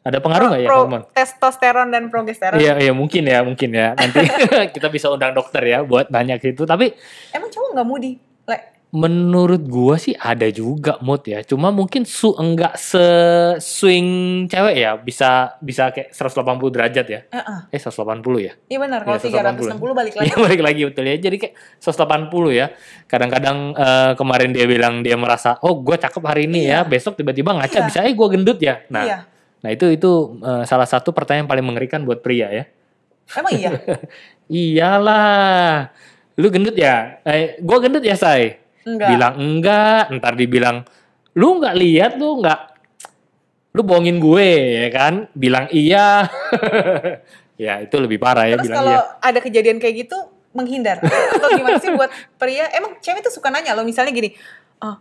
Speaker 2: Ada pengaruh nggak ya hormon?
Speaker 1: testosteron dan progesteron
Speaker 2: Iya, iya mungkin ya, mungkin ya. Nanti kita bisa undang dokter ya buat nanya ke itu. Tapi
Speaker 1: emang cowok nggak moody like
Speaker 2: menurut gua sih ada juga mood ya. Cuma mungkin su enggak se swing cewek ya, bisa bisa kayak 180 derajat ya.
Speaker 1: Heeh.
Speaker 2: Eh 180 ya.
Speaker 1: Iya benar, kalau
Speaker 2: Iya,
Speaker 1: 360 balik lagi.
Speaker 2: Iya balik lagi betul ya. Jadi kayak 180 ya. Kadang-kadang eh, kemarin dia bilang dia merasa, oh gue cakep hari ini ya.
Speaker 1: Iya.
Speaker 2: Besok tiba-tiba ngaca
Speaker 1: Iya.
Speaker 2: bisa, eh gue gendut ya. Nah,
Speaker 1: Iya.
Speaker 2: nah itu itu eh, salah satu pertanyaan paling mengerikan buat pria ya.
Speaker 1: Emang iya?
Speaker 2: Iyalah, lu gendut ya? Eh, gue gendut ya say.
Speaker 1: Enggak.
Speaker 2: Bilang enggak, ntar dibilang lu nggak lihat lu nggak, lu bohongin gue ya kan? Bilang iya. ya itu lebih parah ya
Speaker 1: Terus
Speaker 2: bilang
Speaker 1: kalau
Speaker 2: iya.
Speaker 1: ada kejadian kayak gitu menghindar atau gimana sih buat pria? Emang cewek tuh suka nanya loh misalnya gini, "Ah,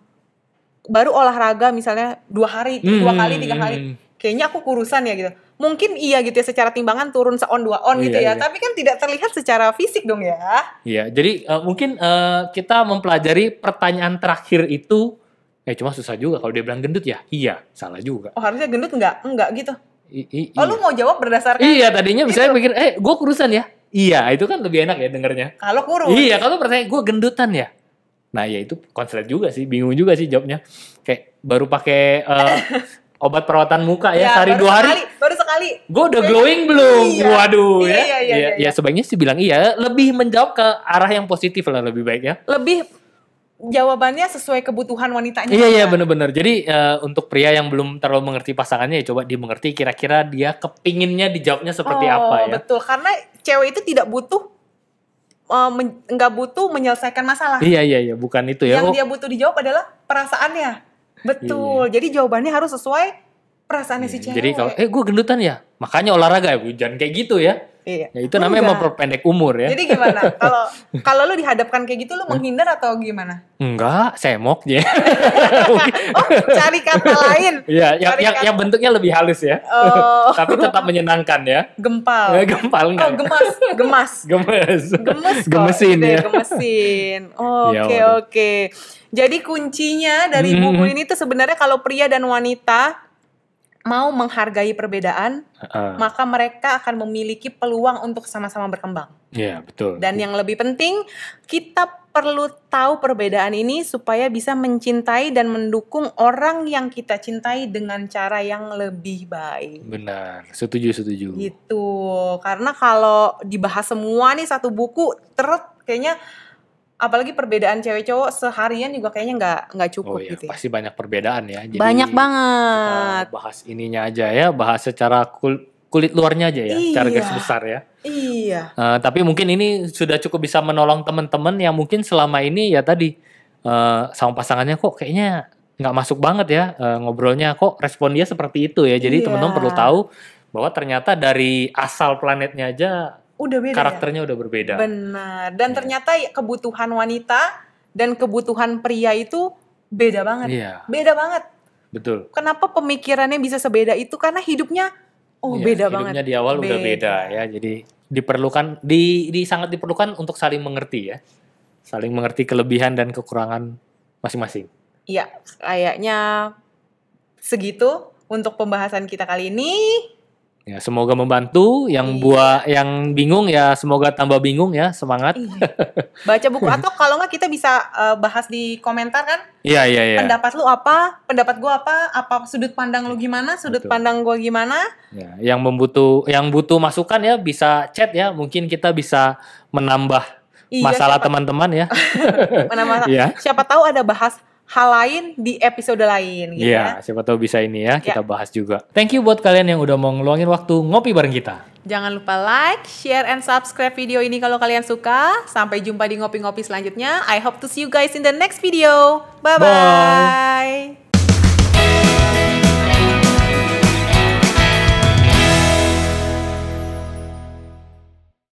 Speaker 1: baru olahraga misalnya dua hari, dua
Speaker 2: Hmm,
Speaker 1: kali, tiga
Speaker 2: hmm,
Speaker 1: kali,
Speaker 2: hmm.
Speaker 1: kayaknya aku kurusan ya gitu. Mungkin iya gitu ya secara timbangan turun seon dua on gitu
Speaker 2: Iya,
Speaker 1: ya,
Speaker 2: iya.
Speaker 1: tapi kan tidak terlihat secara fisik dong ya.
Speaker 2: Iya, jadi eh, mungkin eh, kita mempelajari pertanyaan terakhir itu, eh cuma susah juga kalau dia bilang gendut ya, iya salah juga.
Speaker 1: Oh harusnya gendut enggak? Enggak gitu.
Speaker 2: I- i-
Speaker 1: Oh
Speaker 2: iya.
Speaker 1: lu mau jawab berdasarkan
Speaker 2: Iya, tadinya misalnya
Speaker 1: Itu.
Speaker 2: mikir, eh gue kurusan ya, iya itu kan lebih enak ya dengernya.
Speaker 1: kalau kurus.
Speaker 2: Iya, kalau pertanyaan gue gendutan ya, nah ya itu konslet juga sih, bingung juga sih jawabnya. Kayak baru pakai eh, obat perawatan muka ya, sehari
Speaker 1: baru
Speaker 2: dua hari,
Speaker 1: sekali, baru sekali.
Speaker 2: gue udah
Speaker 1: Kayaknya-
Speaker 2: glowing belum?
Speaker 1: Iya.
Speaker 2: Waduh
Speaker 1: Iya,
Speaker 2: ya.
Speaker 1: iya, iya,
Speaker 2: ya,
Speaker 1: iya.
Speaker 2: ya sebaiknya sih bilang iya, lebih menjawab ke arah yang positif lah lebih baik ya.
Speaker 1: Lebih jawabannya sesuai kebutuhan wanitanya.
Speaker 2: Iya iya
Speaker 1: Ya.
Speaker 2: bener-bener. Jadi eh, untuk pria yang belum terlalu mengerti pasangannya ya coba dimengerti kira-kira dia kepinginnya dijawabnya seperti
Speaker 1: oh,
Speaker 2: apa ya.
Speaker 1: betul karena cewek itu tidak butuh eh, men- nggak butuh menyelesaikan masalah
Speaker 2: Iya iya iya bukan itu ya.
Speaker 1: yang
Speaker 2: Oh,
Speaker 1: dia butuh dijawab adalah perasaannya betul jadi jawabannya harus sesuai perasaannya si
Speaker 2: iya.
Speaker 1: cewek
Speaker 2: Jadi kalau eh gue gendutan ya, makanya olahraga ya, jangan kayak gitu ya.
Speaker 1: iya.
Speaker 2: Ya itu namanya memperpendek umur ya.
Speaker 1: jadi gimana kalau kalau lu dihadapkan kayak gitu lu menghindar atau gimana
Speaker 2: Enggak, semok ya.
Speaker 1: oh cari kata lain
Speaker 2: Iya, yang, yang,
Speaker 1: kata-
Speaker 2: yang bentuknya lebih halus ya.
Speaker 1: oh
Speaker 2: Tapi tetap menyenangkan ya.
Speaker 1: gempal
Speaker 2: Eh, Gempal
Speaker 1: oh
Speaker 2: enggak?
Speaker 1: gemas gemas
Speaker 2: Gemes.
Speaker 1: gemes kok,
Speaker 2: Gemesin
Speaker 1: gitu
Speaker 2: ya.
Speaker 1: gemesin oke
Speaker 2: Ya, waduh.
Speaker 1: oke jadi kuncinya dari
Speaker 2: Hmm.
Speaker 1: buku ini tuh sebenarnya kalau pria dan wanita mau menghargai perbedaan,
Speaker 2: Heeh.
Speaker 1: maka mereka akan memiliki peluang untuk sama-sama berkembang.
Speaker 2: Iya, betul.
Speaker 1: Dan yang lebih penting, kita perlu tahu perbedaan ini supaya bisa mencintai dan mendukung orang yang kita cintai dengan cara yang lebih baik.
Speaker 2: Benar, setuju setuju.
Speaker 1: Gitu. Karena kalau dibahas semua nih satu buku, terus kayaknya apalagi perbedaan cewek cowok seharian juga kayaknya nggak nggak
Speaker 2: Oh
Speaker 1: cukup
Speaker 2: iya,
Speaker 1: gitu. ya.
Speaker 2: pasti banyak perbedaan ya. Jadi
Speaker 1: Banyak
Speaker 2: kita
Speaker 1: banget.
Speaker 2: bahas ininya aja ya, bahas secara kul- kulit luarnya aja ya, secara
Speaker 1: Iya.
Speaker 2: garis besar ya.
Speaker 1: Iya.
Speaker 2: Eh, tapi mungkin ini sudah cukup bisa menolong teman-teman yang mungkin selama ini ya tadi eh, sama pasangannya kok kayaknya nggak masuk banget ya eh, ngobrolnya kok respon dia seperti itu ya. Jadi
Speaker 1: Iya.
Speaker 2: teman-teman perlu tahu bahwa ternyata dari asal planetnya aja
Speaker 1: Udah beda. ya?
Speaker 2: karakternya udah berbeda.
Speaker 1: Benar. Dan
Speaker 2: Iya.
Speaker 1: ternyata kebutuhan wanita dan kebutuhan pria itu beda banget.
Speaker 2: Iya,
Speaker 1: Beda banget.
Speaker 2: betul.
Speaker 1: Kenapa pemikirannya bisa sebeda itu? Karena hidupnya oh
Speaker 2: Iya,
Speaker 1: beda
Speaker 2: hidupnya
Speaker 1: banget.
Speaker 2: di awal udah beda ya. Jadi diperlukan di, di sangat diperlukan untuk saling mengerti ya. Saling mengerti kelebihan dan kekurangan masing-masing.
Speaker 1: Iya, kayaknya segitu untuk pembahasan kita kali ini.
Speaker 2: Ya, semoga membantu
Speaker 1: Iya.
Speaker 2: yang buat yang bingung ya semoga tambah bingung ya, semangat.
Speaker 1: Iya. Baca buku atau kalau nggak kita bisa eh, bahas di komentar kan?
Speaker 2: Iya, iya, iya.
Speaker 1: Pendapat lu apa? Pendapat gua apa? Apa sudut pandang lu gimana? Sudut
Speaker 2: Betul.
Speaker 1: pandang gua gimana?
Speaker 2: Ya, yang membutuh yang butuh masukan ya bisa chat ya, mungkin kita bisa menambah
Speaker 1: Iya,
Speaker 2: masalah teman-teman ya.
Speaker 1: mana masa-
Speaker 2: Iya.
Speaker 1: siapa tahu ada bahas hal lain di episode lain gitu ya.
Speaker 2: Iya, siapa tahu bisa ini ya, kita bahas juga. Thank you buat kalian yang udah mau ngeluangin waktu ngopi bareng kita.
Speaker 1: Jangan lupa like, share, and subscribe video ini kalau kalian suka. Sampai jumpa di ngopi-ngopi selanjutnya. I hope to see you guys in the next video. Bye-bye.